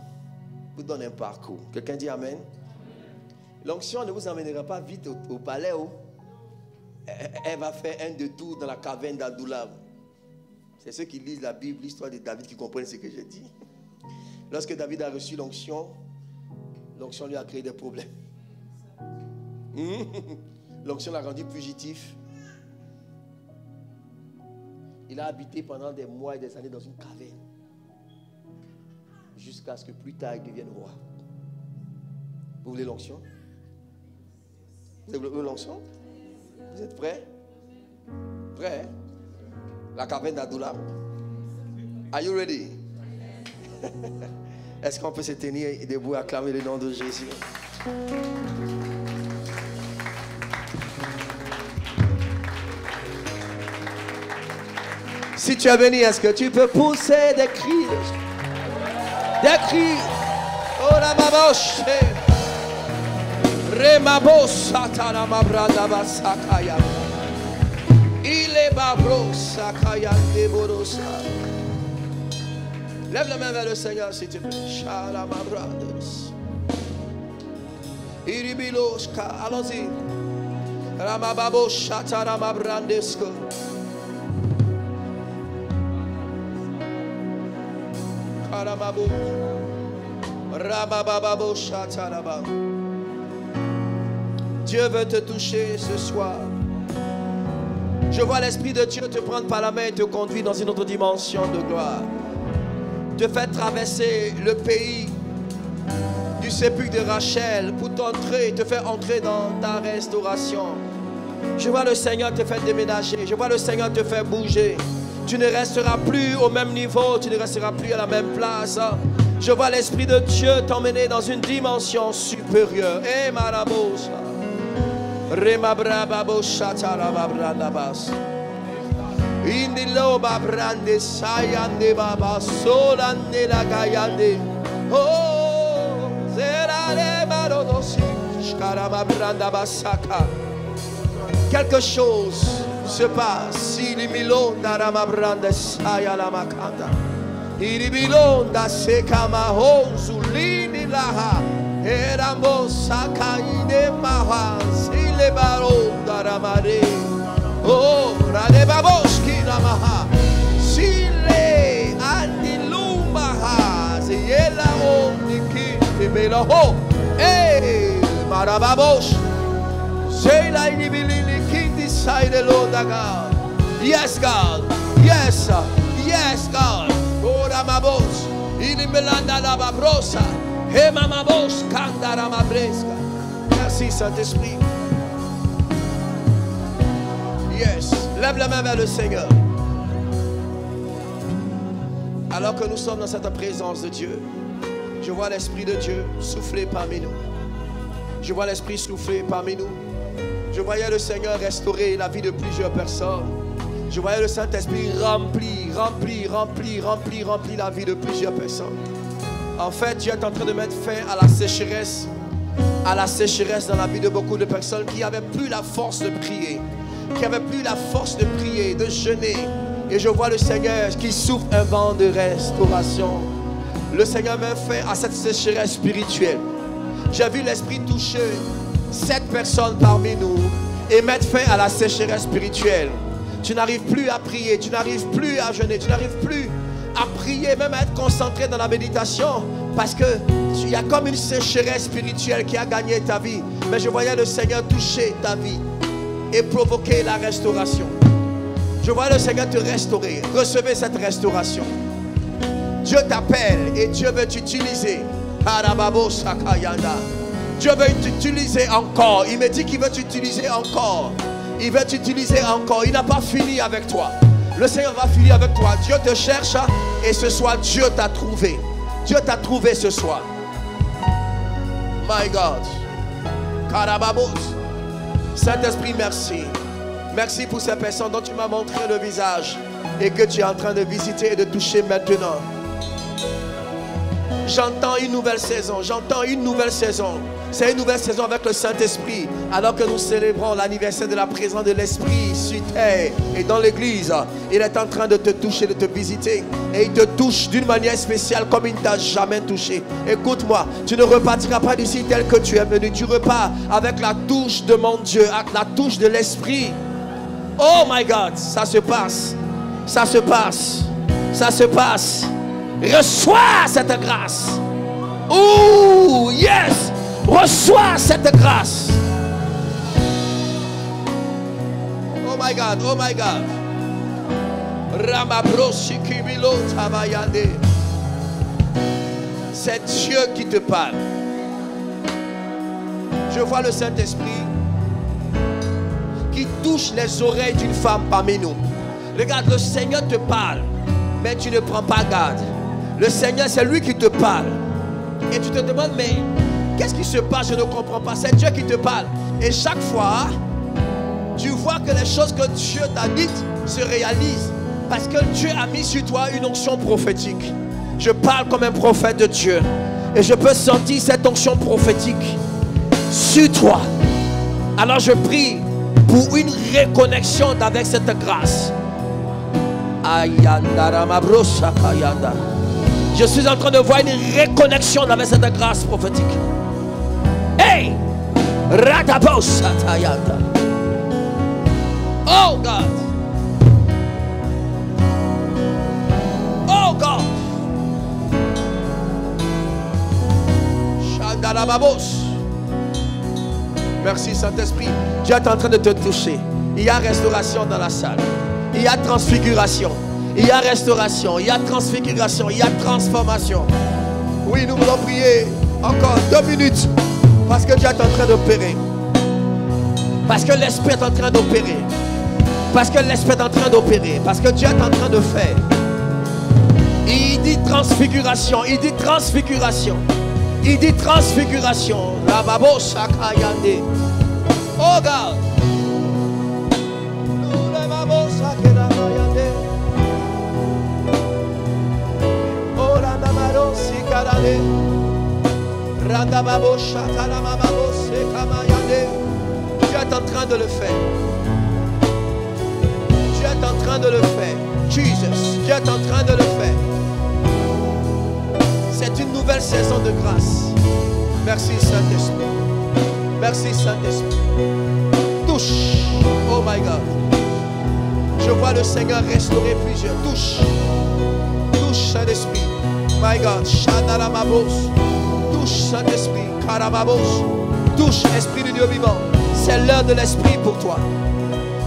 vous donne un parcours. Quelqu'un dit Amen? L'onction ne vous emmènera pas vite au, palais. Oh. Elle, va faire un détour dans la caverne d'Adoulav. C'est ceux qui lisent la Bible, l'histoire de David, qui comprennent ce que je dis. Lorsque David a reçu l'onction, l'onction lui a créé des problèmes. (laughs) L'onction l'a rendu fugitif. Il a habité pendant des mois et des années dans une caverne. Jusqu'à ce que plus tard il devienne roi. Vous voulez l'onction? Vous Vous êtes prêts? Prêts? La caverne d'Adoula. Are you ready? (laughs) Est-ce qu'on peut se tenir debout et acclamer le nom de Jésus? Si tu es béni, est-ce que tu peux pousser des cris? Des cris. Oh la maman Remabo satana mabranda basakaya. Il est babro sakaya deborosa. Lève la main vers le Seigneur s'il te plaît. Shala mabrandos. Iribiloska. Allons-y. Ramababo shatana mabrandesko. Karamabo. Rabababo shataraba. Dieu veut te toucher ce soir. Je vois l'Esprit de Dieu te prendre par la main et te conduire dans une autre dimension de gloire. Te faire traverser le pays du sépulcre de Rachel pour t'entrer, te faire entrer dans ta restauration. Je vois le Seigneur te faire déménager. Je vois le Seigneur te faire bouger. Tu ne resteras plus au même niveau. Tu ne resteras plus à la même place. Je vois l'Esprit de Dieu t'emmener dans une dimension supérieure. Eh, marabos. In the loba brande sayande baba solande la kayande. Oh, zerare marodosi shkarama branda basaka. Quelque chose se passe. Iri milonda rama brande sayala makanda. Il milonda sekama honzulini laha. Éramos de maha, si le barón daramare. Oh, radebamos ki namaha. Si le andilumaha, si ela ondiki te belaho. Hey, marabamos. Seila inibilili kinti saire lodaga. Yes, God. Yes, yes, God. Ora mabos. Inimelanda la babrosa. Mabreska. Merci Saint-Esprit. Yes. Lève la main vers le Seigneur. Alors que nous sommes dans cette présence de Dieu, je vois l'Esprit de Dieu souffler parmi nous. Je vois l'Esprit souffler parmi nous. Je voyais le Seigneur restaurer la vie de plusieurs personnes. Je voyais le Saint-Esprit remplir, remplir, remplir, remplir, remplir la vie de plusieurs personnes. En fait, Dieu est en train de mettre fin à la sécheresse, à la sécheresse dans la vie de beaucoup de personnes qui n'avaient plus la force de prier, qui n'avaient plus la force de prier, de jeûner. Et je vois le Seigneur qui souffle un vent de restauration. Le Seigneur met fin à cette sécheresse spirituelle. J'ai vu l'Esprit toucher sept personnes parmi nous et mettre fin à la sécheresse spirituelle. Tu n'arrives plus à prier, tu n'arrives plus à jeûner, tu n'arrives plus à prier, même à être concentré dans la méditation, parce que il y a comme une sécheresse spirituelle qui a gagné ta vie. Mais je voyais le Seigneur toucher ta vie et provoquer la restauration. Je vois le Seigneur te restaurer. Recevez cette restauration. Dieu t'appelle et Dieu veut t'utiliser. Dieu veut t'utiliser encore. Il me dit qu'il veut t'utiliser encore. Il veut t'utiliser encore. Il n'a pas fini avec toi. Le Seigneur va finir avec toi. Dieu te cherche et ce soir, Dieu t'a trouvé. Dieu t'a trouvé ce soir. My God. Karababos. Saint-Esprit, merci. Merci pour ces personnes dont tu m'as montré le visage et que tu es en train de visiter et de toucher maintenant. J'entends une nouvelle saison. J'entends une nouvelle saison. C'est une nouvelle saison avec le Saint-Esprit. Alors que nous célébrons l'anniversaire de la présence de l'Esprit sur terre et dans l'église, il est en train de te toucher, de te visiter. Et il te touche d'une manière spéciale comme il ne t'a jamais touché. Écoute-moi, tu ne repartiras pas d'ici tel que tu es venu. Tu repars avec la touche de mon Dieu, avec la touche de l'Esprit. Oh my God, ça se passe. Ça se passe. Ça se passe. Reçois cette grâce. Oh, yes. Reçois cette grâce. Oh my God, oh my God. C'est Dieu qui te parle. Je vois le Saint-Esprit qui touche les oreilles d'une femme parmi nous. Regarde, le Seigneur te parle, mais tu ne prends pas garde. Le Seigneur, c'est lui qui te parle. Et tu te demandes, mais qu'est-ce qui se passe? Je ne comprends pas. C'est Dieu qui te parle. Et chaque fois, tu vois que les choses que Dieu t'a dites se réalisent. Parce que Dieu a mis sur toi une onction prophétique. Je parle comme un prophète de Dieu. Et je peux sentir cette onction prophétique sur toi. Alors je prie pour une reconnexion avec cette grâce. Je suis en train de voir une reconnexion avec cette grâce prophétique. Hey! Oh God! Oh God! Merci Saint-Esprit. Dieu est en train de te toucher. Il y a restauration dans la salle. Il y a transfiguration. Il y a restauration. Il y a transfiguration. Il y a transformation. Oui, nous voulons prier encore deux minutes. Parce que Dieu est en train d'opérer. Parce que l'Esprit est en train d'opérer. Parce que l'Esprit est en train d'opérer. Parce que Dieu est en train de faire. Il dit transfiguration. Il dit transfiguration. Il dit transfiguration. La babo sakayande. Oh God. Oh Dieu est en train de le faire. Dieu est en train de le faire. Jesus. Dieu est en train de le faire. C'est une nouvelle saison de grâce. Merci Saint-Esprit. Merci Saint-Esprit. Touche. Oh my God. Je vois le Seigneur restaurer plusieurs. Touche. Touche Saint-Esprit. My God. Shadalamabos. Saint-Esprit. Karababos. Touche Esprit du Dieu vivant. C'est l'heure de l'Esprit pour toi.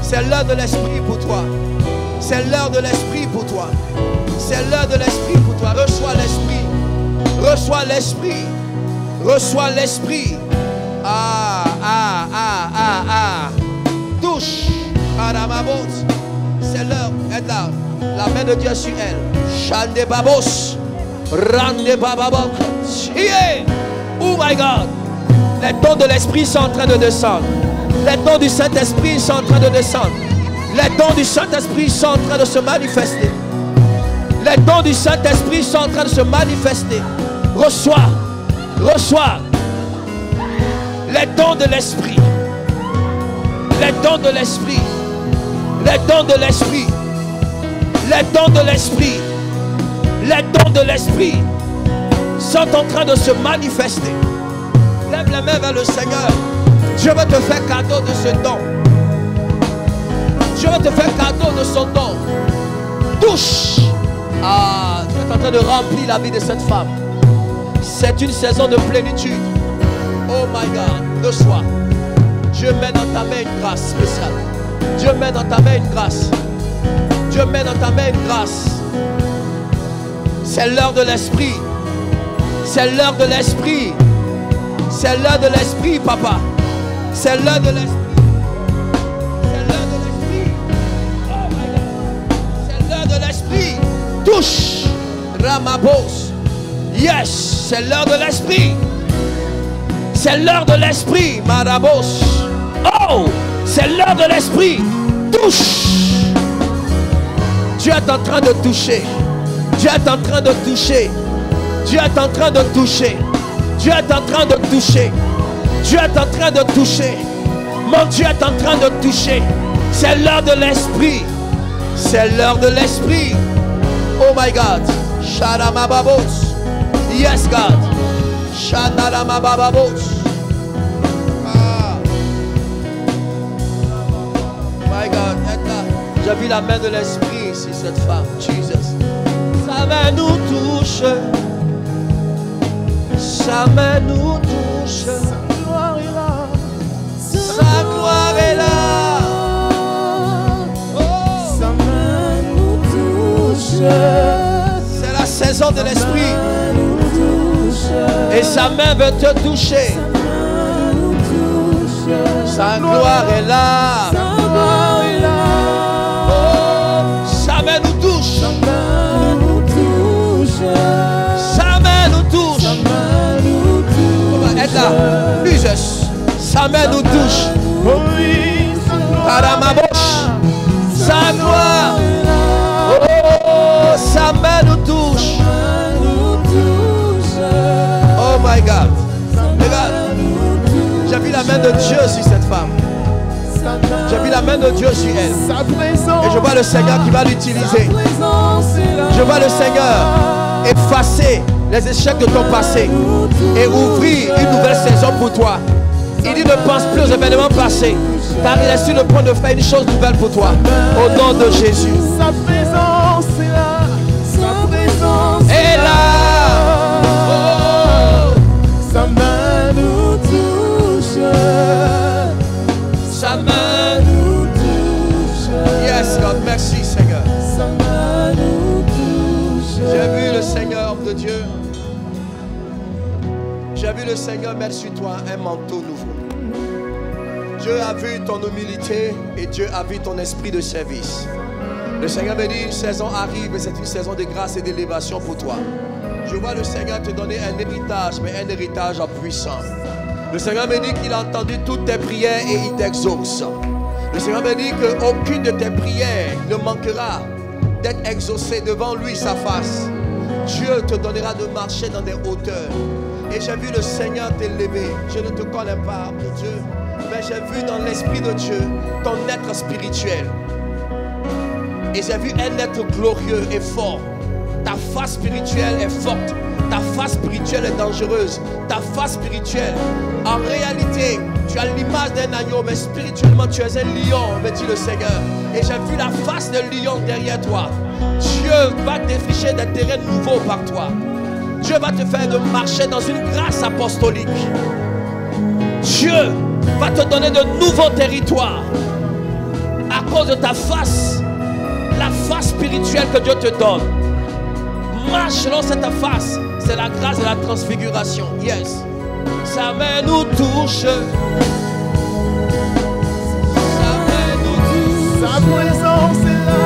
C'est l'heure de l'Esprit pour toi. C'est l'heure de l'Esprit pour toi. C'est l'heure de l'Esprit pour toi. Reçois l'Esprit. Reçois l'Esprit. Reçois l'Esprit. Ah, ah, ah, ah, ah. Touche. Karamabos. C'est l'heure. Est là. La main de Dieu sur elle. Chande babos. Rande bababok. Oh my God. Les dons de l'Esprit sont en train de descendre. Les dons du Saint-Esprit sont en train de descendre. Les dons du Saint-Esprit sont en train de se manifester. Les dons du Saint-Esprit sont en train de se manifester. Reçois, reçois les dons de l'Esprit. Les dons de l'Esprit. Les dons de l'Esprit. Les dons de l'Esprit. Les dons de l'Esprit sont en train de se manifester. Lève les mains vers le Seigneur. Je veux te faire cadeau de ce don. Je veux te faire cadeau de son don. Touche. Ah, tu es en train de remplir la vie de cette femme. C'est une saison de plénitude. Oh my God, reçois. Dieu met dans ta main une grâce spéciale. Dieu met dans ta main une grâce. Dieu met dans ta main une grâce. C'est l'heure de l'esprit. C'est l'heure de l'esprit. C'est l'heure de l'esprit, papa. C'est l'heure de l'esprit. C'est l'heure de l'esprit. Oh. C'est l'heure de l'esprit. Touche. Ramabos. Yes, c'est l'heure de l'esprit. C'est l'heure de l'esprit, Marabos. Oh, c'est l'heure de l'esprit. Touche. Dieu est en train de toucher. Dieu est en train de toucher. Dieu est en train de toucher. Dieu est en train de toucher. Dieu est en train de toucher. Mon Dieu est en train de toucher. C'est l'heure de l'esprit. C'est l'heure de l'esprit. Oh my God. Sharamababos. Yes, God. Shandalamababos. Ah. My God. J'ai vu la main de l'esprit ici, cette femme. Jesus. Sa main nous touche. Sa main nous touche. Sa gloire est là. Sa gloire est là. Oh. Sa main nous touche. C'est la saison de l'esprit. Et sa main veut te toucher. Sa gloire est là. nous touche. Paramabosh, sa gloire, oh, sa main nous touche. Oh my God. Regarde, j'ai vu la main de Dieu sur cette femme. J'ai vu la main de Dieu sur elle. Et je vois le Seigneur qui va l'utiliser. Je vois le Seigneur effacer les échecs de ton passé et ouvrir une nouvelle saison pour toi. Il dit ne pense plus aux événements passés, car il est sur le point de faire une chose nouvelle pour toi. Au nom de Jésus. Sa présence est là. Sa présence Et là, oh, Sa main nous touche. sa main. Nous touche. Yes, God, merci Seigneur. Sa main nous touche. J'ai vu le Seigneur de Dieu. J'ai vu le Seigneur mettre sur toi un manteau nouveau. Dieu a vu ton humilité et Dieu a vu ton esprit de service. Le Seigneur me dit, une saison arrive et c'est une saison de grâce et d'élévation pour toi. Je vois le Seigneur te donner un héritage, mais un héritage en. Le Seigneur me dit qu'il a entendu toutes tes prières et il t'exauce. Le Seigneur me dit qu'aucune de tes prières ne manquera d'être exaucée devant lui sa face. Dieu te donnera de marcher dans des hauteurs. Et j'ai vu le Seigneur t'élever. Je ne te connais pas, mon Dieu, j'ai vu dans l'Esprit de Dieu ton être spirituel. Et j'ai vu un être glorieux et fort. Ta face spirituelle est forte. Ta face spirituelle est dangereuse. Ta face spirituelle, en réalité, tu as l'image d'un agneau, mais spirituellement, tu es un lion, me dit le Seigneur. Et j'ai vu la face d'un lion derrière toi. Dieu va défricher des terrains nouveaux par toi. Dieu va te faire de marcher dans une grâce apostolique. Dieu va te donner de nouveaux territoires à cause de ta face, la face spirituelle que Dieu te donne. Marche selon cette face, c'est la grâce de la transfiguration. Yes. Sa main nous touche. Sa main nous touche. Sa présence est là.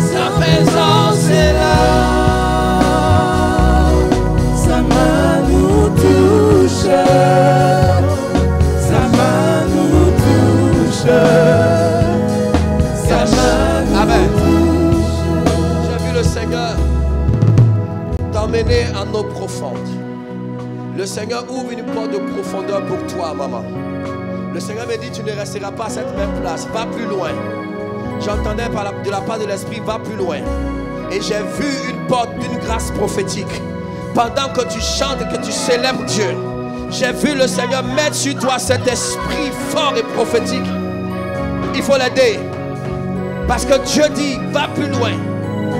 Sa présence est là. Seigneur ouvre une porte de profondeur pour toi, maman. Le Seigneur me dit, tu ne resteras pas à cette même place, va plus loin. J'entendais de la part de l'Esprit, va plus loin. Et j'ai vu une porte d'une grâce prophétique. Pendant que tu chantes que tu célèbres Dieu, j'ai vu le Seigneur mettre sur toi cet esprit fort et prophétique. Il faut l'aider. Parce que Dieu dit, va plus loin.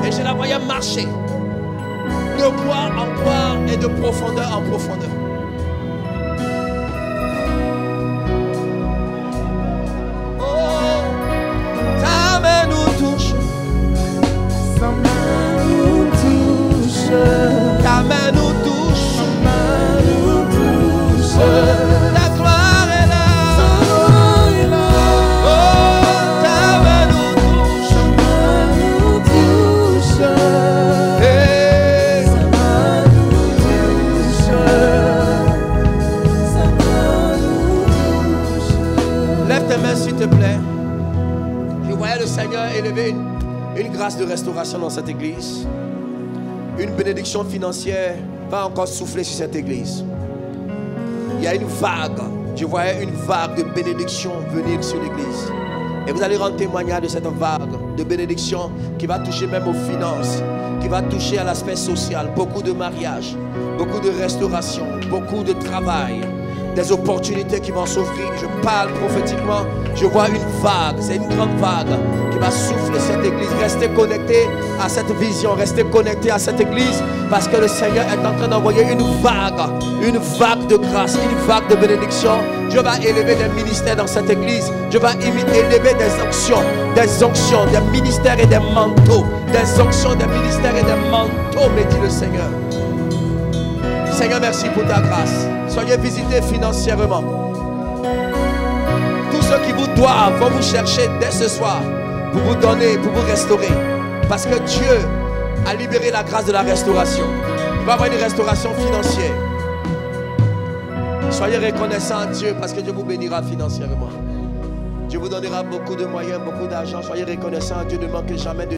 Et je la voyais marcher. De gloire en gloire et de profondeur en profondeur. De restauration dans cette église. Une bénédiction financière va encore souffler sur cette église. Il y a une vague. Je voyais une vague de bénédiction venir sur l'église. Et vous allez rendre témoignage de cette vague de bénédiction qui va toucher même aux finances, qui va toucher à l'aspect social, beaucoup de mariages, beaucoup de restauration, beaucoup de travail, des opportunités qui vont s'offrir. Je parle prophétiquement, je vois une vague, c'est une grande vague qui va souffler cette église. Restez connectés à cette vision, restez connectés à cette église parce que le Seigneur est en train d'envoyer une vague, une vague de grâce, une vague de bénédiction. Dieu va élever des ministères dans cette église. Dieu va élever des onctions, des onctions, des ministères et des manteaux, des onctions, des ministères et des manteaux, me dit le Seigneur. Seigneur, merci pour ta grâce. Soyez visités financièrement. Tous ceux qui vous doivent vont vous chercher dès ce soir pour vous donner, pour vous restaurer. Parce que Dieu a libéré la grâce de la restauration. Il va y avoir une restauration financière. Soyez reconnaissants à Dieu parce que Dieu vous bénira financièrement. Dieu vous donnera beaucoup de moyens, beaucoup d'argent. Soyez reconnaissants à Dieu, ne manquez jamais de